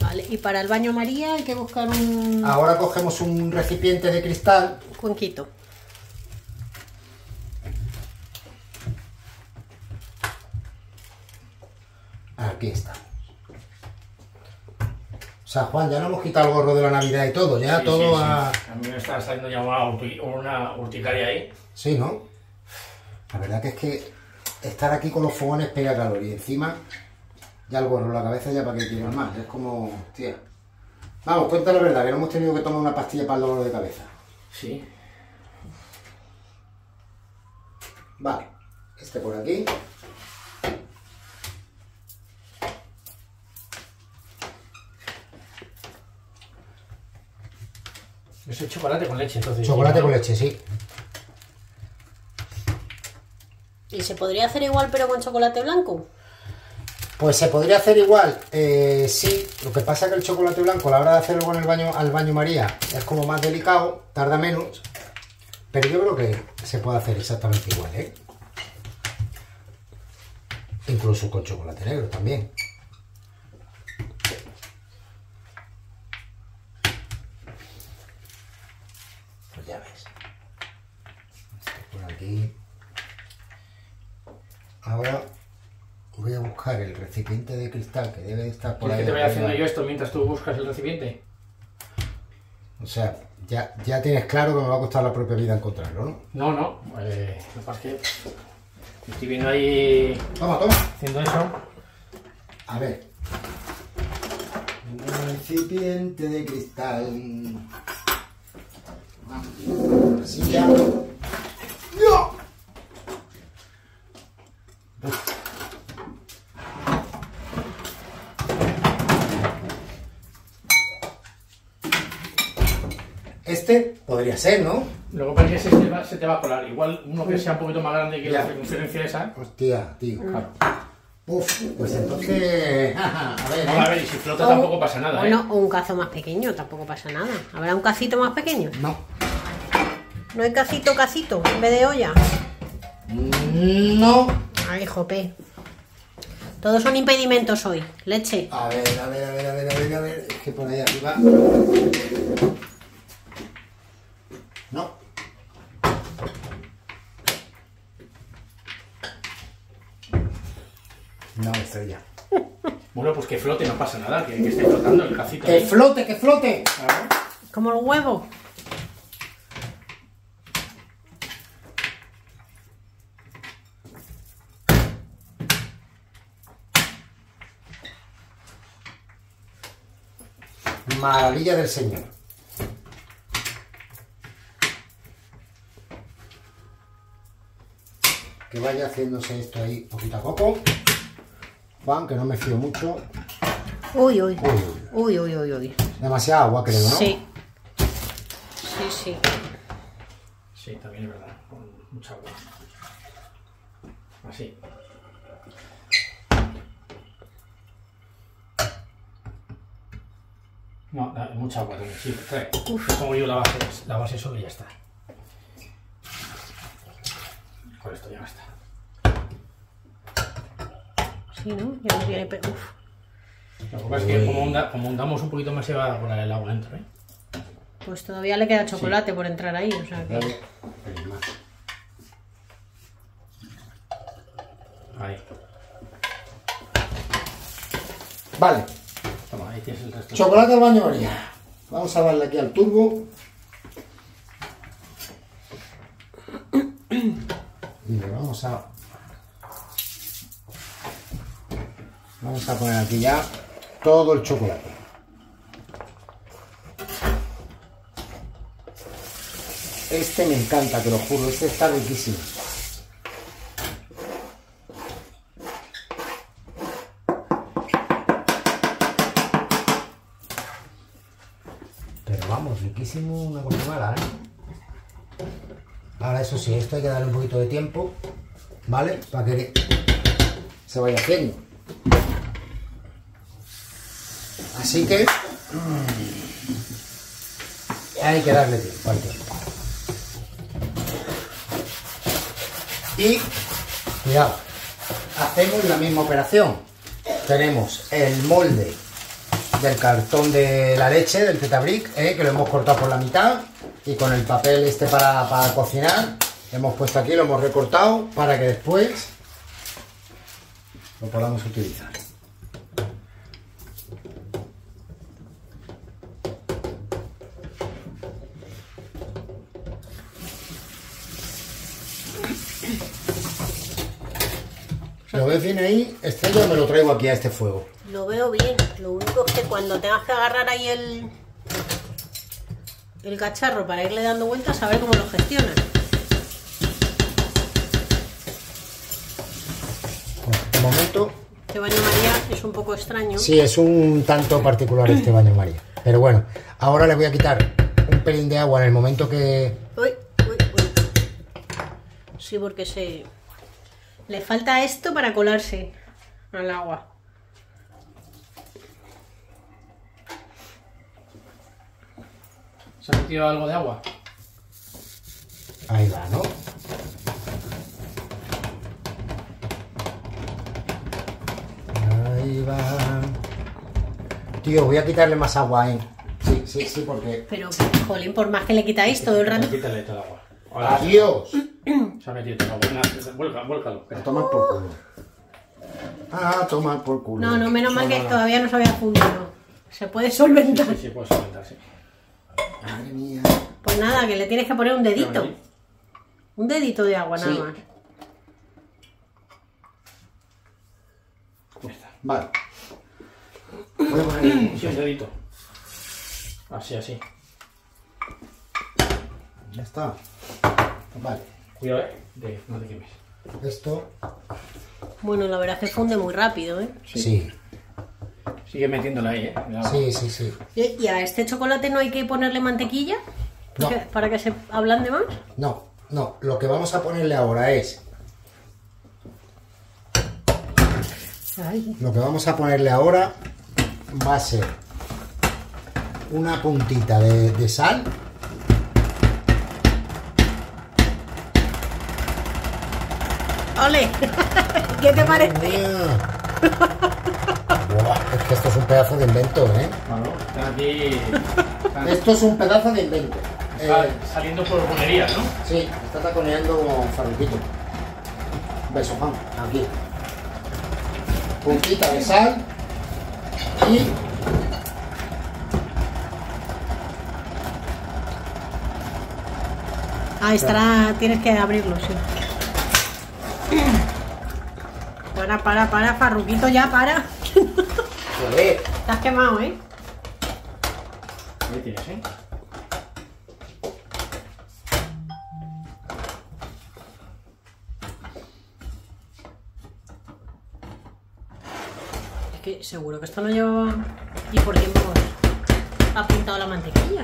vale. Y para el baño María hay que buscar un Ahora cogemos un recipiente de cristal cuenquito. Aquí está. O sea, Juan, ya no hemos quitado el gorro de la Navidad y todo, ya Sí, todo sí, sí. a... A mí me está saliendo ya una urticaria ahí. Sí, ¿no? La verdad que es que estar aquí con los fogones pega calor y encima ya el gorro en la cabeza ya para que quieras más. Es como, tía. Vamos, cuenta la verdad, que no hemos tenido que tomar una pastilla para el dolor de cabeza. Sí. Vale, este por aquí. Eso es chocolate con leche, entonces. Chocolate ¿no? con leche, sí. ¿Y se podría hacer igual pero con chocolate blanco? Pues se podría hacer igual, eh, sí. Lo que pasa es que el chocolate blanco, a la hora de hacerlo con el baño, al baño María, es como más delicado, tarda menos. Pero yo creo que se puede hacer exactamente igual, ¿eh? Incluso con chocolate negro también. Pues ya ves. Esto por aquí. Ahora voy a buscar el recipiente de cristal que debe de estar por ¿Quieres ahí. que te vaya haciendo yo esto mientras tú buscas el recipiente? O sea, ya, ya tienes claro que me va a costar la propia vida encontrarlo, ¿no? No, no. Eh, lo que pasa es que estoy viendo ahí Toma, toma. haciendo eso. A ver. Un recipiente de cristal. Vamos Así ya. ¡No! Este podría ser, ¿no? Lo que pasa es que ese se, va- se te va a colar. Igual uno que sea un poquito más grande que Ya. la circunferencia esa. Hostia, tío. Claro. Uf, pues entonces. A ver, Vamos a ¿eh? ver, y si flota tampoco pasa nada, ¿eh? Bueno, o un cazo más pequeño, tampoco pasa nada. ¿Habrá un cacito más pequeño? No. ¿No hay cacito, cacito, en vez de olla? No. Ay, jope. Todos son impedimentos hoy. Leche. A ver, a ver, a ver, a ver, a ver, a ver. Es que por ahí arriba. No. No, estrella. Bueno, pues que flote, no pasa nada, que, que esté flotando el cacito. ¡Que ahí. flote, que flote! Como el huevo. Maravilla del Señor. Que vaya haciéndose esto ahí poquito a poco. Juan, que no me fío mucho. Uy, uy. Uy, Uy, uy, uy. Demasiada agua, creo, ¿no? Sí. Sí, sí. Sí, también es verdad, con mucha agua. Así. No, da- mucha agua también, sí, trae. Pongo yo la base, la base solo y ya está. Con esto ya basta. Sí, ¿no? Ya no tiene... pe- Uf. Lo que pasa es que como, hunda- como hundamos un poquito más se va a colar el agua dentro, ¿eh? Pues todavía le queda chocolate por entrar ahí, o sea que... Dale. Pero más. Ahí. Vale, Toma, ahí tienes el resto. chocolate al baño María. Vamos a darle aquí al turbo. Y le vamos a. Vamos a poner aquí ya todo el chocolate. Este me encanta, te lo juro, este está riquísimo. Pero vamos, riquísimo, una cosa mala, ¿eh? Ahora eso sí, esto hay que darle un poquito de tiempo, ¿vale? Para que se vaya haciendo. Así que mm, hay que darle tiempo al tiempo. Y cuidado, hacemos la misma operación. Tenemos el molde del cartón de la leche, del tetabric, ¿eh? que lo hemos cortado por la mitad y con el papel este para, para cocinar hemos puesto aquí, lo hemos recortado para que después lo podamos utilizar. ¿Lo ves bien ahí? Estrella me lo traigo aquí a este fuego. Lo veo bien. Lo único es que cuando tengas que agarrar ahí el... El cacharro para irle dando vueltas, a ver cómo lo gestionas. De momento Este baño María es un poco extraño. Sí, es un tanto particular este baño María. Pero bueno, ahora le voy a quitar un pelín de agua en el momento que... Uy, uy, uy. Sí, porque se... Le falta esto para colarse al agua. ¿Se ha metido algo de agua? Ahí va, ¿no? Ahí va. Tío, voy a quitarle más agua, ¿eh? Sí, sí, sí, porque... Pero, jolín, por más que le quitáis todo el rato... Quítale todo el agua. Ahora ¡Adiós! se ha metido. Nada, vuelca- vuélcalo. A tomar por culo. A tomar por culo. No, no, menos mal que no. todavía no se había fundido. Se puede solventar. Sí, sí, puedes solventar, sí. Madre mía. Pues nada, que le tienes que poner un dedito. Un dedito de agua, nada Sí. más. Ya está. Vale. Voy a poner... Sí, un dedito. Así, así. Ya está. Vale. Cuidado, eh, de, no te quemes. Esto. Bueno, la verdad es que funde muy rápido, ¿eh? Sí. Sigue metiéndola ahí, eh. Sí, sí, sí. ¿Y a este chocolate no hay que ponerle mantequilla? No. ¿Para que- ¿Para que se ablande más? No, no. Lo que vamos a ponerle ahora es. Ay, Lo que vamos a ponerle ahora va a ser una puntita de, de sal. ¡Ole! ¿Qué te parece? Buah, es que esto es un pedazo de invento, ¿eh? Aquí. Están Esto es un pedazo de invento. Eh, sal- saliendo por bulerías, ¿no? sí, está taconeando como farruquito. Beso, Juan. Aquí. Puntita de sal. Y Ah, estará. Tienes que abrirlo, sí. Para, para, para, Farruquito, ya, para. joder, Te has quemado, ¿eh? Ahí tienes, ¿eh? Es que seguro que esto no lleva. ¿Y por qué hemos apuntado la mantequilla?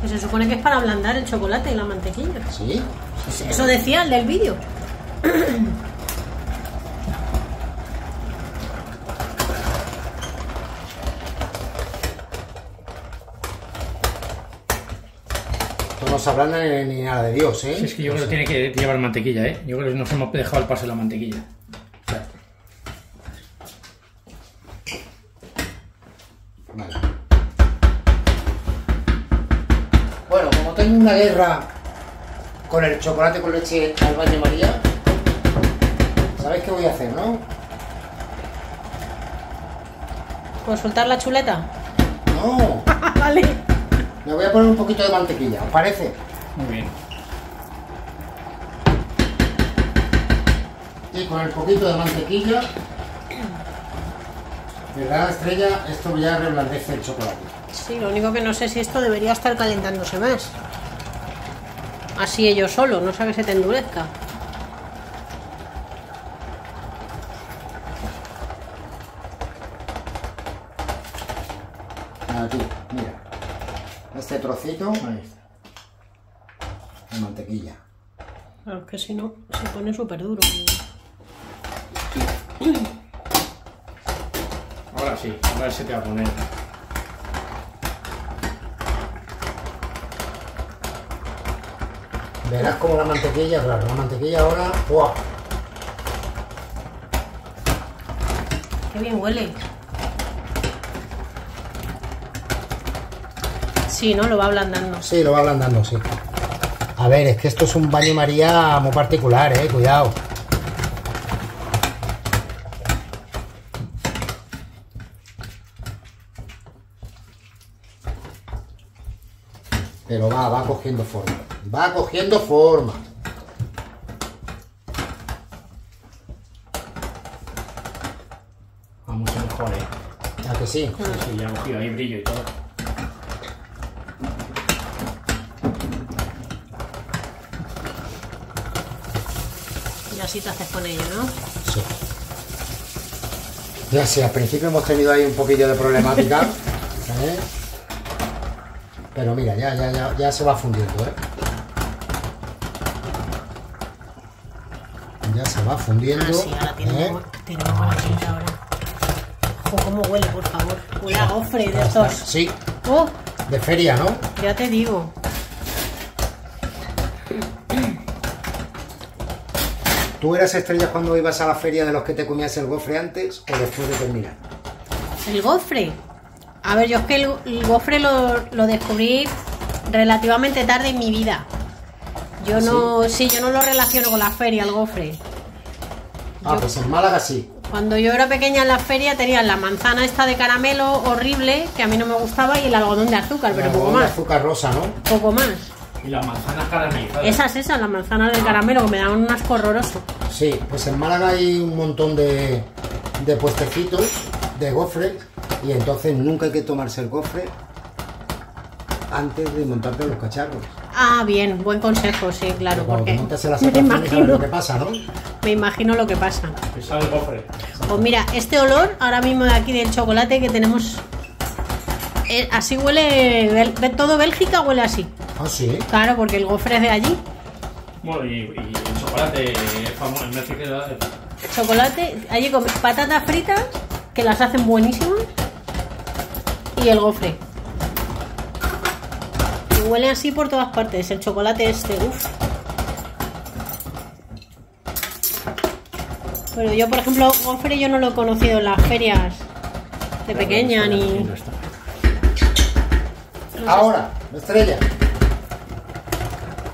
Que se supone que es para ablandar el chocolate y la mantequilla. ¿sí? Eso decía el del vídeo. Esto no habla ni, nada de Dios, ¿eh? Sí, es que yo creo que tiene que llevar mantequilla, ¿eh? Yo creo que nos hemos dejado el paso de la mantequilla. Vale. Bueno, como tengo una guerra con el chocolate con leche al baño María, ¿sabéis qué voy a hacer, no? ¿Puedo soltar la chuleta? No, vale. me voy a poner un poquito de mantequilla, ¿os parece? muy bien. Y con el poquito de mantequilla, ¿verdad, Estrella? Esto ya reblandece el chocolate. Sí, lo único que no sé si esto debería estar calentándose más. Así ello solo, no sabe que se te endurezca. Aquí, mira. Ahí está. de mantequilla. Claro, es que si no, se pone súper duro. Ahora sí, ahora se te va a poner. Verás como la mantequilla, claro, la mantequilla ahora, ¡buah! Qué bien huele. Sí, ¿no? Lo va ablandando. Sí, lo va ablandando, sí. A ver, es que esto es un baño María muy particular, eh, cuidado. Pero va, va cogiendo forma. Va cogiendo forma. Va mucho mejor, ¿eh? ¿A que sí? Sí, sí, ya ha cogido ahí brillo y todo. Haces con ello, ¿no? Sí. Ya sé, al principio hemos tenido ahí un poquillo de problemática. ¿eh? Pero mira, ya, ya, ya, ya se va fundiendo, ¿eh? Ya se va fundiendo. Ah, sí, ahora tiene, ¿eh? buena pinta ahora. Ojo, cómo huele, por favor. Huele a gofre de estos. Sí, Oh, de feria, ¿no? ya te digo. ¿Tú eras estrella cuando ibas a la feria de los que te comías el gofre antes o después de terminar? El gofre. A ver, yo es que el, el gofre lo, lo descubrí relativamente tarde en mi vida. Yo no, sí, yo no lo relaciono con la feria, el gofre. Ah, pues en Málaga sí. Cuando yo era pequeña en la feria tenían la manzana esta de caramelo horrible, que a mí no me gustaba, y el algodón de azúcar, pero poco Algodón de más. azúcar rosa, ¿no? Poco más. Y las manzanas caramelizadas. Esas, esas, las manzanas del caramelo, que me daban un asco horroroso. Sí, pues en Málaga hay un montón de, de puestecitos de gofre y entonces nunca hay que tomarse el gofre antes de montarte los cacharros. Ah, bien, buen consejo, sí, claro, porque montas en las me imagino, lo que pasa, ¿no? me imagino lo que pasa. Pues mira, este olor ahora mismo de aquí del chocolate que tenemos, eh, así huele, todo Bélgica huele así. Ah, sí. Claro, porque el gofre es de allí. Bueno, y, y el chocolate famoso, en México Chocolate, allí con patatas fritas, que las hacen buenísimas, y el gofre. Y huele así por todas partes, el chocolate este, uff. Pero yo, por ejemplo, gofre yo no lo he conocido en las ferias de pequeña ni... Ahora, estrella.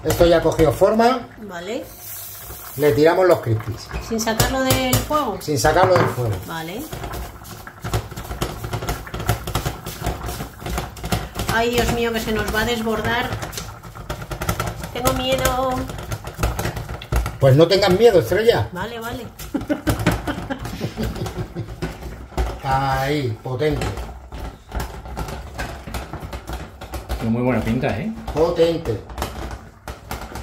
Esto ya ha cogido forma. Vale. Le tiramos los crispies. Sin sacarlo del fuego. Sin sacarlo del fuego. Vale. Ay, Dios mío, que se nos va a desbordar. Tengo miedo. Pues no tengan miedo, estrella. Vale, vale. Ahí, potente. Tiene muy buena pinta, ¿eh? Potente.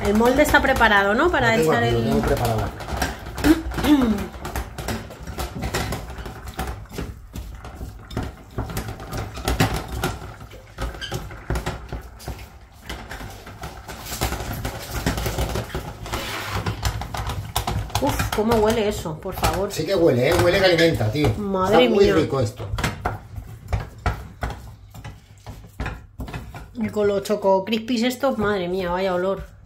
El molde está preparado, ¿no? Para Lo tengo echar aquí, lo tengo el. preparado. Uf, cómo huele eso, por favor. Sí que huele, ¿eh? Huele que alimenta, tío. Madre Está muy mía. rico esto. Y con los choco crispies estos, madre mía, vaya olor.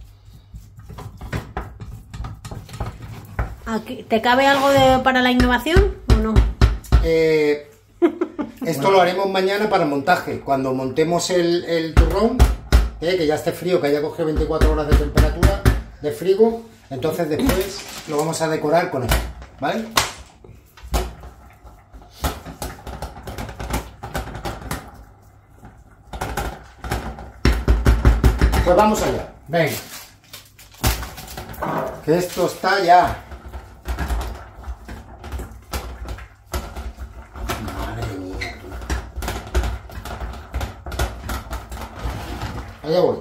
Aquí- ¿Te cabe algo de, para la innovación o no? Eh, esto lo haremos mañana para el montaje. Cuando montemos el, el turrón, eh, que ya esté frío, que haya cogido 24 horas de temperatura de frigo, entonces después lo vamos a decorar con esto, ¿vale? Pues vamos allá, venga. Que esto está ya. Allá voy.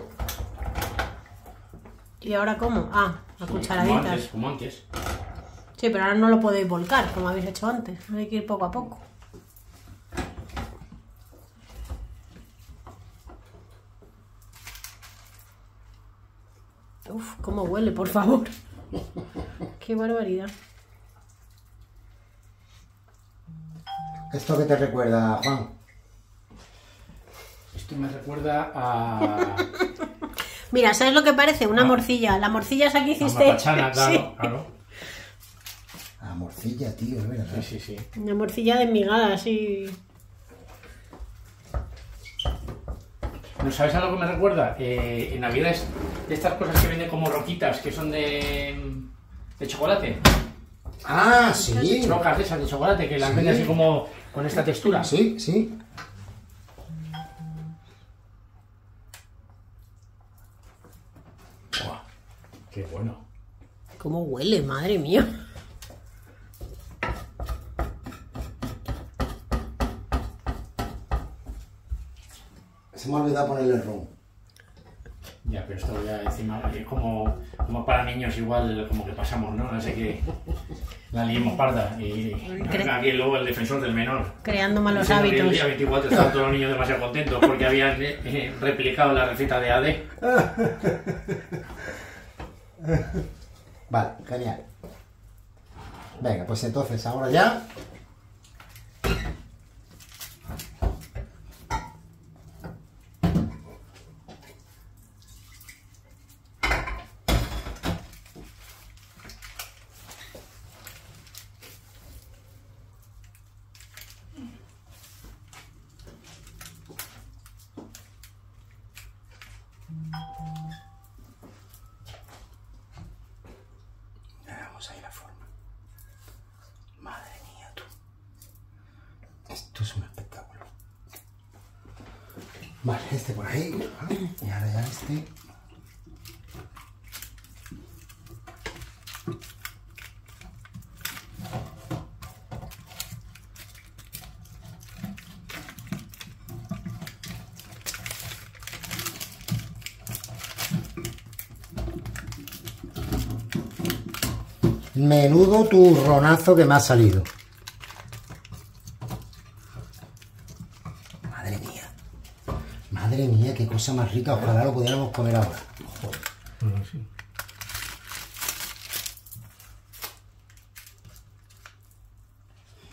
¿Y ahora cómo? Ah, a Como cucharaditas. antes, como antes. Sí, pero ahora no lo podéis volcar, como habéis hecho antes. Hay que ir poco a poco. Uf, cómo huele, por favor. Qué barbaridad. ¿Esto qué te recuerda, Juan? Esto me recuerda a. Mira, ¿sabes lo que parece? Una Ah. morcilla. La morcilla esa que hiciste. Mapachana, claro, Sí, claro. A morcilla, tío, es verdad. Sí, sí, sí. Una morcilla de migada, así. ¿No sabes a lo que me recuerda? Eh, en Navidad es de estas cosas que venden como roquitas, que son de, de chocolate. Ah, sí. Rocas de esas de chocolate, que las Sí. venden así como con esta textura. Sí, sí. Qué bueno. ¿Cómo huele? Madre mía. Se me ha olvidado ponerle el ron. Ya, pero esto ya encima es como, como para niños igual como que pasamos, ¿no? No sé qué. La liemos parda y Cre- aquí luego el defensor del menor. Creando malos Diciendo que El hábitos. día 24 estaban todos los niños demasiado contentos porque habían eh, replicado la receta de AD. Vale, genial. Venga, pues entonces ahora ya. Vamos a ir a forma. Madre mía, tú. Esto es un espectáculo. Vale, este por ahí. Y ahora ya este. Menudo turronazo que me ha salido. Madre mía. Madre mía, qué cosa más rica. Ojalá lo pudiéramos comer ahora. Bueno, sí.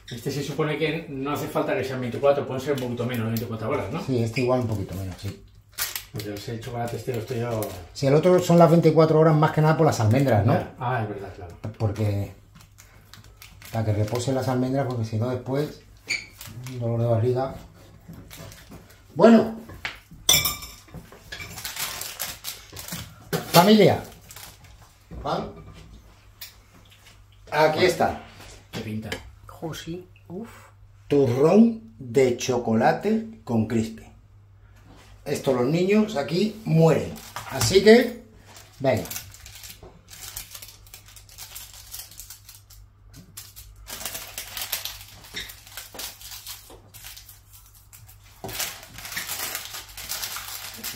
Este se supone que no hace falta que sean 24, pueden ser un poquito menos, 24 horas, ¿no? Sí, este igual un poquito menos, sí. Porque ese chocolate este lo estoy yo... Si el otro son las 24 horas más que nada por las almendras, ¿no? Ah, es verdad, claro. Porque para que reposen las almendras, porque si no después un dolor de barriga. Bueno, familia, aquí está Qué pinta. Jo, sí. Uf. turrón de chocolate con crispy. Esto los niños aquí mueren, así que venga.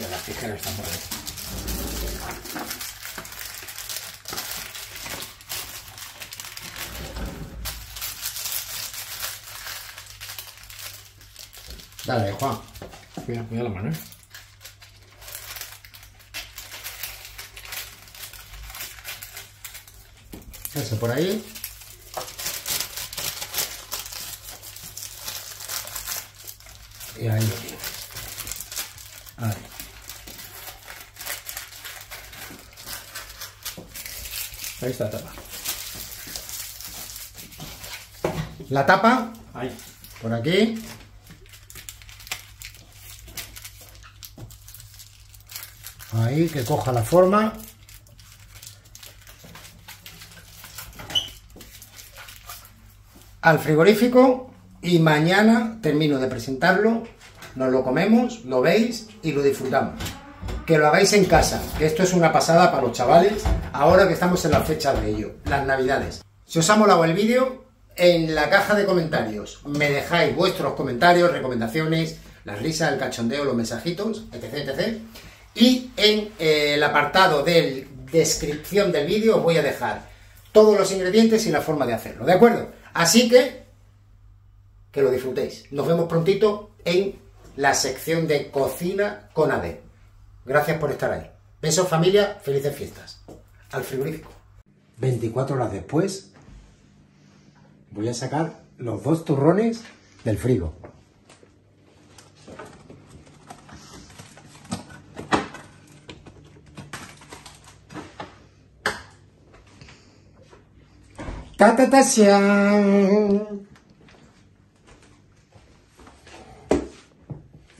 Las tijeras están por ahí. Dale, Juan. Cuidado, cuidado la mano, ¿eh? Eso por ahí. Y ahí lo tienes. Ahí. Ahí está la tapa. La tapa, Ahí. por aquí. Que coja la forma. Al frigorífico y mañana termino de presentarlo, nos lo comemos, lo veis y lo disfrutamos. Que lo hagáis en casa, que esto es una pasada para los chavales, ahora que estamos en la fecha de ello, las navidades. Si os ha molado el vídeo, en la caja de comentarios me dejáis vuestros comentarios, recomendaciones, las risas, el cachondeo, los mensajitos, etc. etc. Y en eh, el apartado de descripción del vídeo os voy a dejar todos los ingredientes y la forma de hacerlo, ¿de acuerdo? Así que que lo disfrutéis. Nos vemos prontito en la sección de cocina con AD. Gracias por estar ahí. Besos familia, felices fiestas. Al frigorífico. 24 horas después voy a sacar los dos turrones del frigo. Ta ta.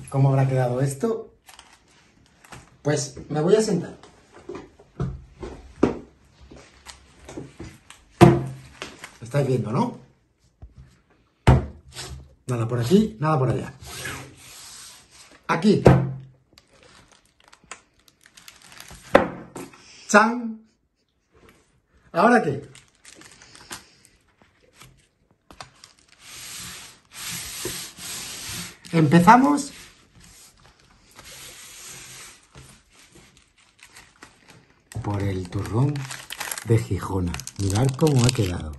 ¿Cómo habrá quedado esto? Pues me voy a sentar. Estáis viendo, ¿no? Nada por aquí, nada por allá. Aquí. ¡Chan! ¿Ahora qué? Empezamos por el turrón de Gijona. Mirad cómo ha quedado.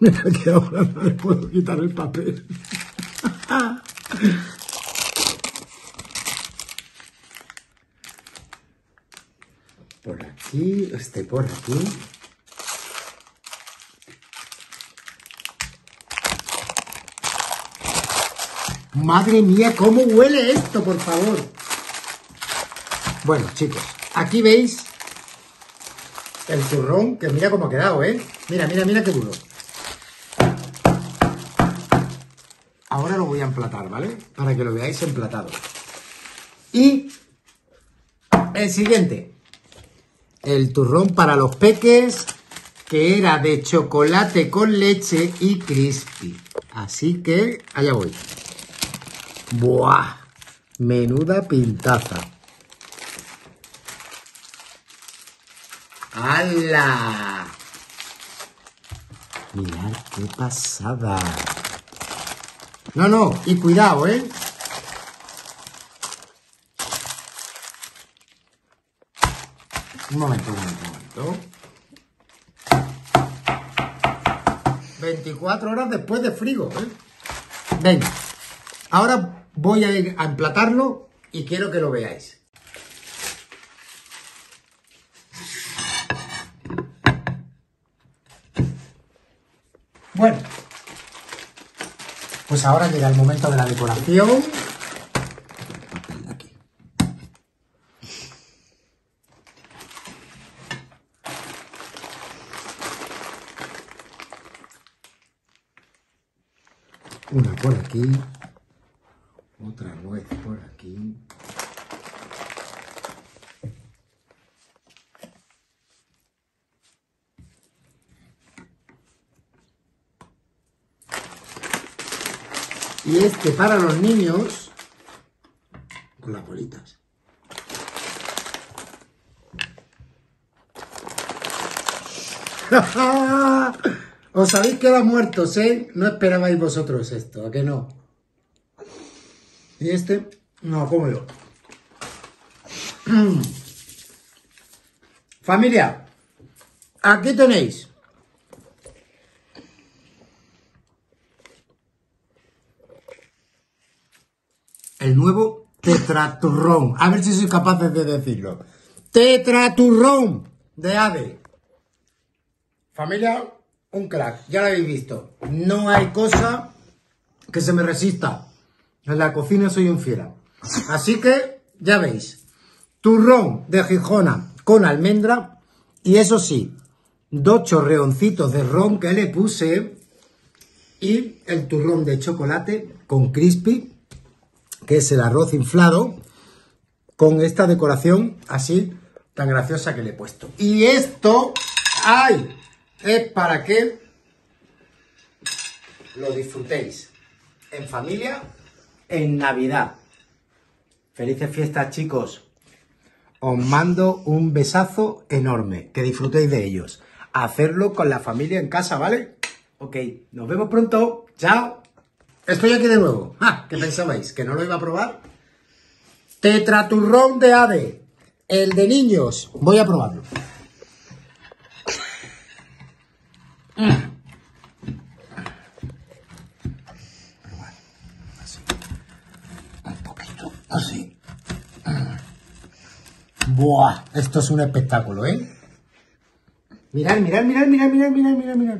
Que ahora no le puedo quitar el papel. Por aquí, este por aquí. Madre mía, ¿cómo huele esto, por favor? Bueno, chicos, aquí veis el turrón, que mira cómo ha quedado, ¿eh? Mira, mira, mira qué duro. Ahora lo voy a emplatar, ¿vale? Para que lo veáis emplatado. Y el siguiente, el turrón para los peques, que era de chocolate con leche y crispy. Así que allá voy. Buah, menuda pintaza. ¡Hala! Mirad qué pasada. No, no, y cuidado, ¿eh? Un momento, un momento, un momento. 24 horas después de frigo, ¿eh? Venga, ahora voy a emplatarlo y quiero que lo veáis. Bueno, pues ahora llega el momento de la decoración. Una por aquí. Otra nuez por aquí. Este para los niños con las bolitas. Os habéis quedado muertos, ¿eh? No esperabais vosotros esto, ¿a que no? Y este, no, cómelo. Familia, aquí tenéis nuevo tetraturrón. A ver si soy capaz de decirlo. Tetraturrón de ave. Familia, un crack. Ya lo habéis visto. No hay cosa que se me resista. En la cocina soy un fiera. Así que, ya veis. Turrón de Gijona con almendra. Y eso sí, dos chorreoncitos de ron que le puse. Y el turrón de chocolate con crispy que es el arroz inflado, con esta decoración así tan graciosa que le he puesto. Y esto, ¡ay! Es para que lo disfrutéis en familia, en Navidad. Felices fiestas, chicos. Os mando un besazo enorme. Que disfrutéis de ellos. Hacerlo con la familia en casa, ¿vale? Ok, nos vemos pronto. Chao. Estoy aquí de nuevo. Ah, ¿Qué pensabais? ¿Que no lo iba a probar? Tetraturrón de ave. El de niños. Voy a probarlo. Así. Un poquito. Así. Buah. Esto es un espectáculo, ¿eh? Mirad, mirad, mirad, mirad, mirad, mirad, mirad, mirad.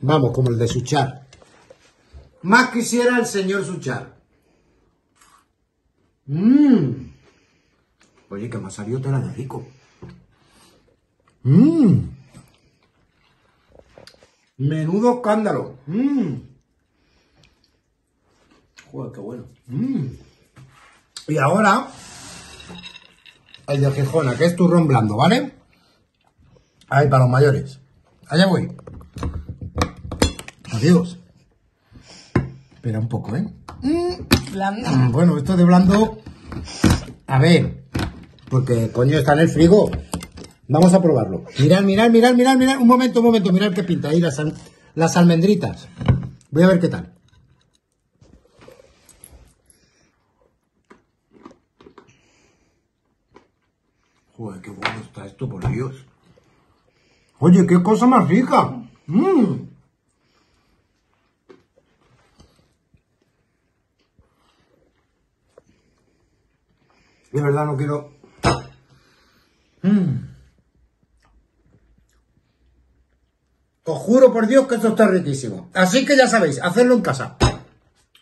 Vamos, como el de Suchar. Más quisiera el señor Suchar. Mmm. Oye, que me ha salido tela de rico. Mmm. Menudo escándalo. Mmm. Joder, qué bueno. Mmm. Y ahora, el de Gijona, que es turrón blando, ¿vale? Ahí, para los mayores. Allá voy. Adiós. Espera un poco, ¿eh? Mm, bueno, esto de blando... A ver, porque coño está en el frigo. Vamos a probarlo. Mirad, mirad, mirad, mirad, mirad. Un momento, un momento. Mirad qué pinta ahí las, las almendritas. Voy a ver qué tal. Joder, qué bueno está esto, por Dios. Oye, qué cosa más rica. Mmm. De verdad no quiero... Mm. Os juro por Dios que esto está riquísimo. Así que ya sabéis, hacerlo en casa.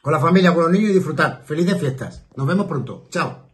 Con la familia, con los niños y disfrutar. Felices fiestas. Nos vemos pronto. Chao.